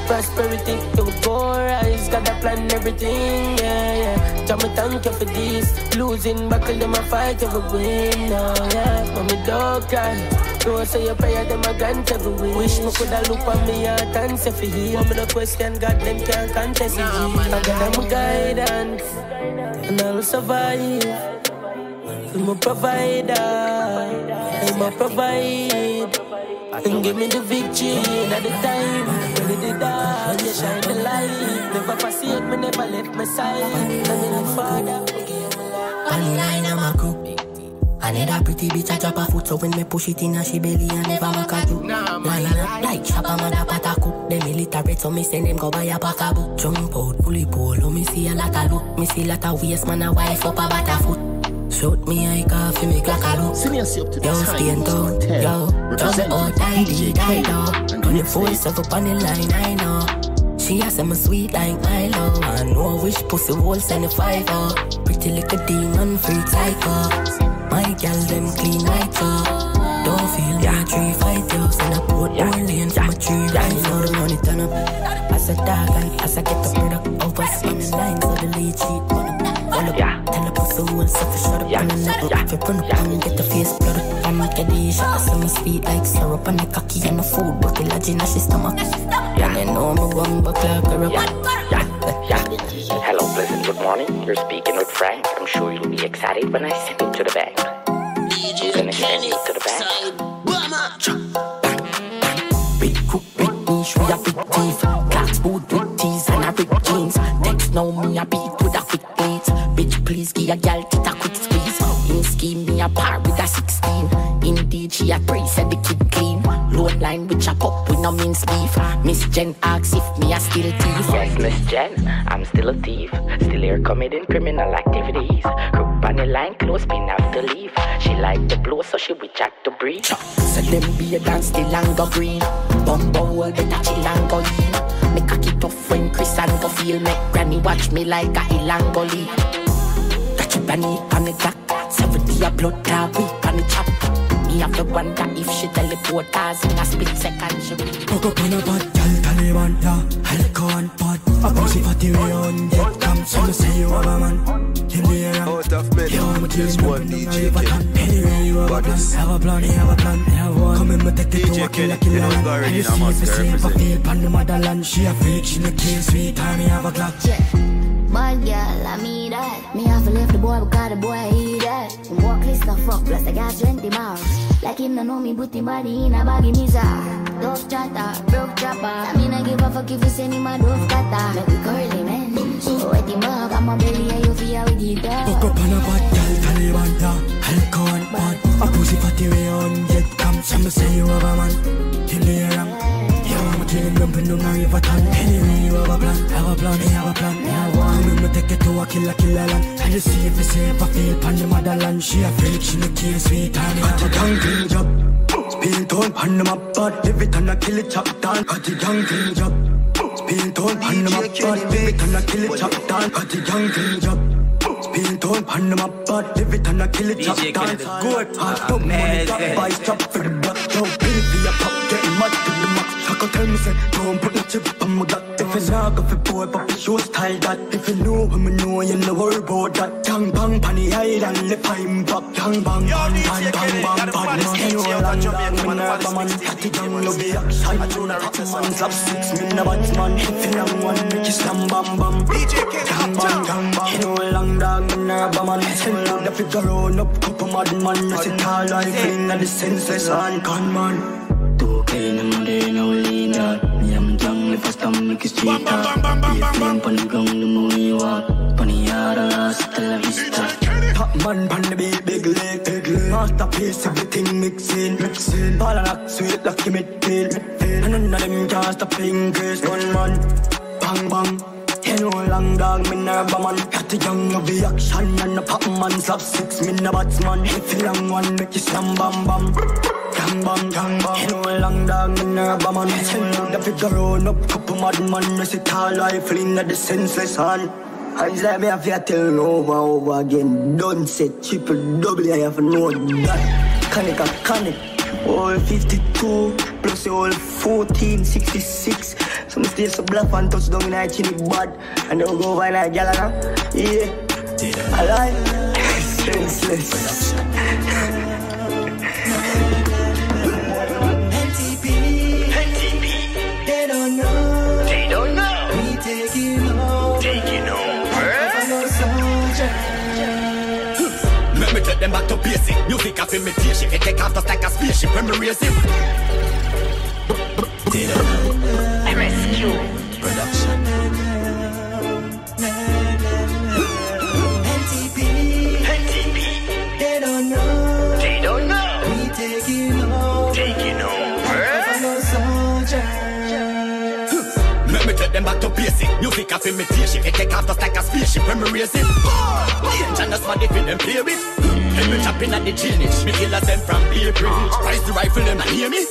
Prosperity, it will go rise God a plan everything, yeah, yeah. Jah me thank you for this. Losing battle, them a fight, every win, oh, yeah. Mommy don't cry Don't say your prayer, them a grant every wish. Wish. Me coulda look on me heart and say for heal Mommy no question, God them can't contest it. I got them guidance. And I'll survive. I'm a provider. I'm a provide and give me the victory at the time Ready to die, you shine the light Never forsake me, never left my side I'm the father, give me life the I'm a crew. I need a pretty bitch, I drop a foot So when me push it in her, she belly and never make a do. Line up like chopper, man, a pataku Them illiterate, so me send them go buy a pack of book. Jump out, pulley pole, oh, me see a lot of look. Me see lot of waist, man, a wife up a batter foot Shoot me, I coffee, me clock a look Send yourself to the Yo, time, stay in town, Tell, yo Jump representing out, for I DJ did, I Kenny know the 24 mixtape. 7 on the line, I know. She has some sweet like Milo. I know I wish pussy wall send a five oh. Pretty little demon, free psycho. My gal them clean like up Don't feel me a tree fight yo Send a port yeah. lane from a tree right Now the money turn up. As a dog and as I get the product Over spin the line so the lead sheet Run up, roll up Tell the pussy wall suffer shut up And a nut If you run up and get the face blood up I make a dish I some sweet like syrup And the cocky and the food But the lodge in her stomach. And they know me one buck like a rap Hello, pleasant good morning. You're speaking with Frank. I'm sure you'll be excited when I send it to the bank. Who's gonna send it to the bank? Big cook, big niche, we a big thief Class boot with tees and a ripped jeans. Text now me a beat Bitch please give a gal tit a quick squeeze In scheme, me a par with a 16. Indeed, she a three, said the kid clean. Load line with chop up with no mince beef. Miss Jen asks if me a still thief. Yes, Miss Jen, I'm still a thief. Still here committing criminal activities. Group on the line, close, me have to leave. She like the blow, so she with Jack to breathe. So them be a dance still and go green. Bumbo will better chill and go in. Me cocky tough when Chris and go feel. Make granny watch me like a ilangoli. Catch up and eat on the clock. 70 a blood clot, weak on the chop. Me have to wonder if she teleport us in a split second. She Hook up on a bad gal, Taliban, yeah. Alcohol and pot A pussy for the way on Get come, so me say you have a man. In the air, out of bed Yo, I'm a killing one DJ King Anyway, you have a plan. Have a plan, have a plan, have one. Come in, me take it to a killer, killer land And you see if you see if I feel Pan the motherland She a freak, she look clean, sweet Time, me have a clock Bad girl, I mean that. Me have to leave the boy because the boy eat that. Walk list the fuck, plus I got 20 miles. Like him no know me, him body in a baggy misa. Dove chatter, broke chopper. I mean I give a fuck if you send him a dove cutter. Make we curly man. So wet him up, I'm a belly and you feel with the dog. Hook up on a bad gal, Taliban, yeah Alcohol and pot A pussy for the way on Get come, so me say you have a man In the air, Yo, I'm a killing them, pin them, river ton Anyway, you have a plan, have a plan, have a plan, have one Come me take it to a killer, killer land. And you see if you say if I feel pan the motherland. She a freak, she look here, sweet, and Got a gang clean job Spin tone, pan them up, but Live it and I kill it, chop down. Got a gang clean job Spin tone, pan them up, but Live it and I kill it, chop down. Got a gang clean job Spin tone, pan them up, but Live it and I kill it, chop down. Good, hot, dumb, money, drop, buy, chop for the block Yo, bill for your pop, getting mad to the max Chuckle tell me say, don't put no chip on my gut If it's not go for boy, be show style that. If you know him, you know you know worry about that. Gang bang, pan the island, lip I'm back. Gang bang, bang, bang, bang, bang, bang Man, you all and dog, me never man Hatty gang, no be action Top man, slap six, me no batsman If you long one, make you slam, bam, bam. Gang bang, gang bang, you know long dog, me never man. Send out the figure on up, couple mad man. I sit tall like fling at the senseless and con man Okay, na mande na uli na Me am jang le fast am make it straight up Be a flame pan the ground the moon you walk. Paniyara hasta la vista. Top man pan the beat big leg Masterpiece everything mixing. Mixing. And rock sweet like you midfield And none of them can stop Gun man bang bang know long dog, me never man. Got the young of the action and the pop man. Slap six, me no batsman If you long one, make you slam bam bam. Gang bang, gang bang know long dog, me never man. Out the figure on up, couple mad man Me sit tall rifle in the senseless hand. I like me have to tell over over again. Don't say triple double, I have to know that Conic, conic all 52 plus all 14, 66 Some stay so black and touch down in a chinny bad. And they'll go find a gal Yeah, I like. Senseless Music as imitation It take off just like a spaceship when me raise it them back to basic. Music as imitation It take off just like a spaceship when me raise it. Dangerous body for them play with. Let me chopping at the genius. Me killers them from Beer Bridge Rise the rifle them and hear me.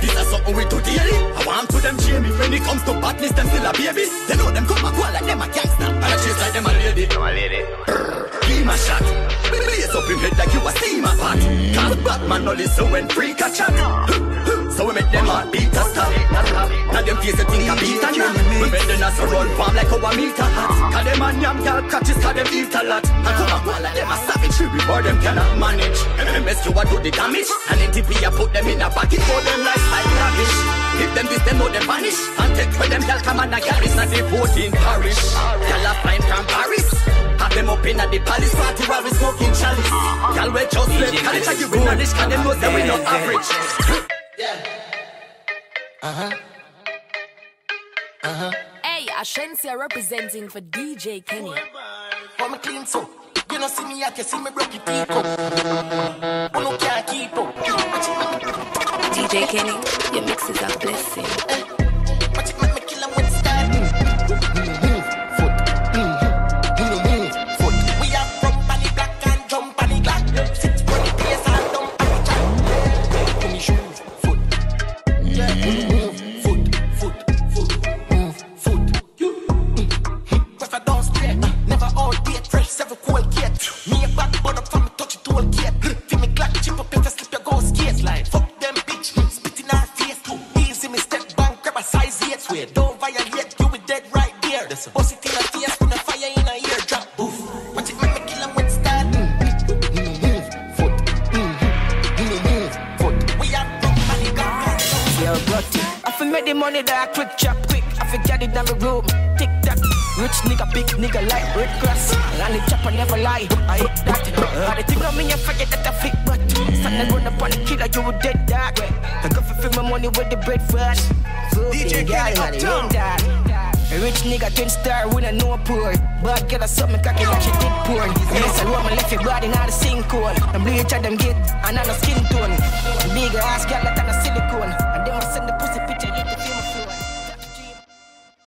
This is something we do daily. I want to them cheer me. When it comes to badness them still a baby. They know them come and go like them a gangster. And I chase like them a lady. I'm a lady. Give a shot. Blaze up him head like you a steamer. Pot Cause Batman no listen when freak a chat So we make them heart beat a stop Now them face you think a beat a knock We make them as a run farm like our meter hot Cause them a yam gal catches cause them eat a lot. And come and go like them a savage Before them cannot manage. MMS you a do the damage. And NTP a put them in a bucket for them lifestyle lavish. If them this them know them vanish. And take where them gal come and a garris Not the 14 parish Gal a flying from Paris. Have them up in at the palace party while we smoking chalice. Y'all we just left college and you in a niche, cause them know that we not average. Yeah. Uh-huh. Uh-huh. Hey, Ashensia representing for DJ Kenny. I'm clean so you know see me at you see me it peak up. Oh no can't keep up. DJ Kenny, your mix is a blessing. Eh. twin star when I know poor. But get a something cocky like she did porn. Yes, I want my left your body, not a sinkhole. I'm bleach at them get, and I'm a skin tone. Bigger ass girl, like I'm a silicone.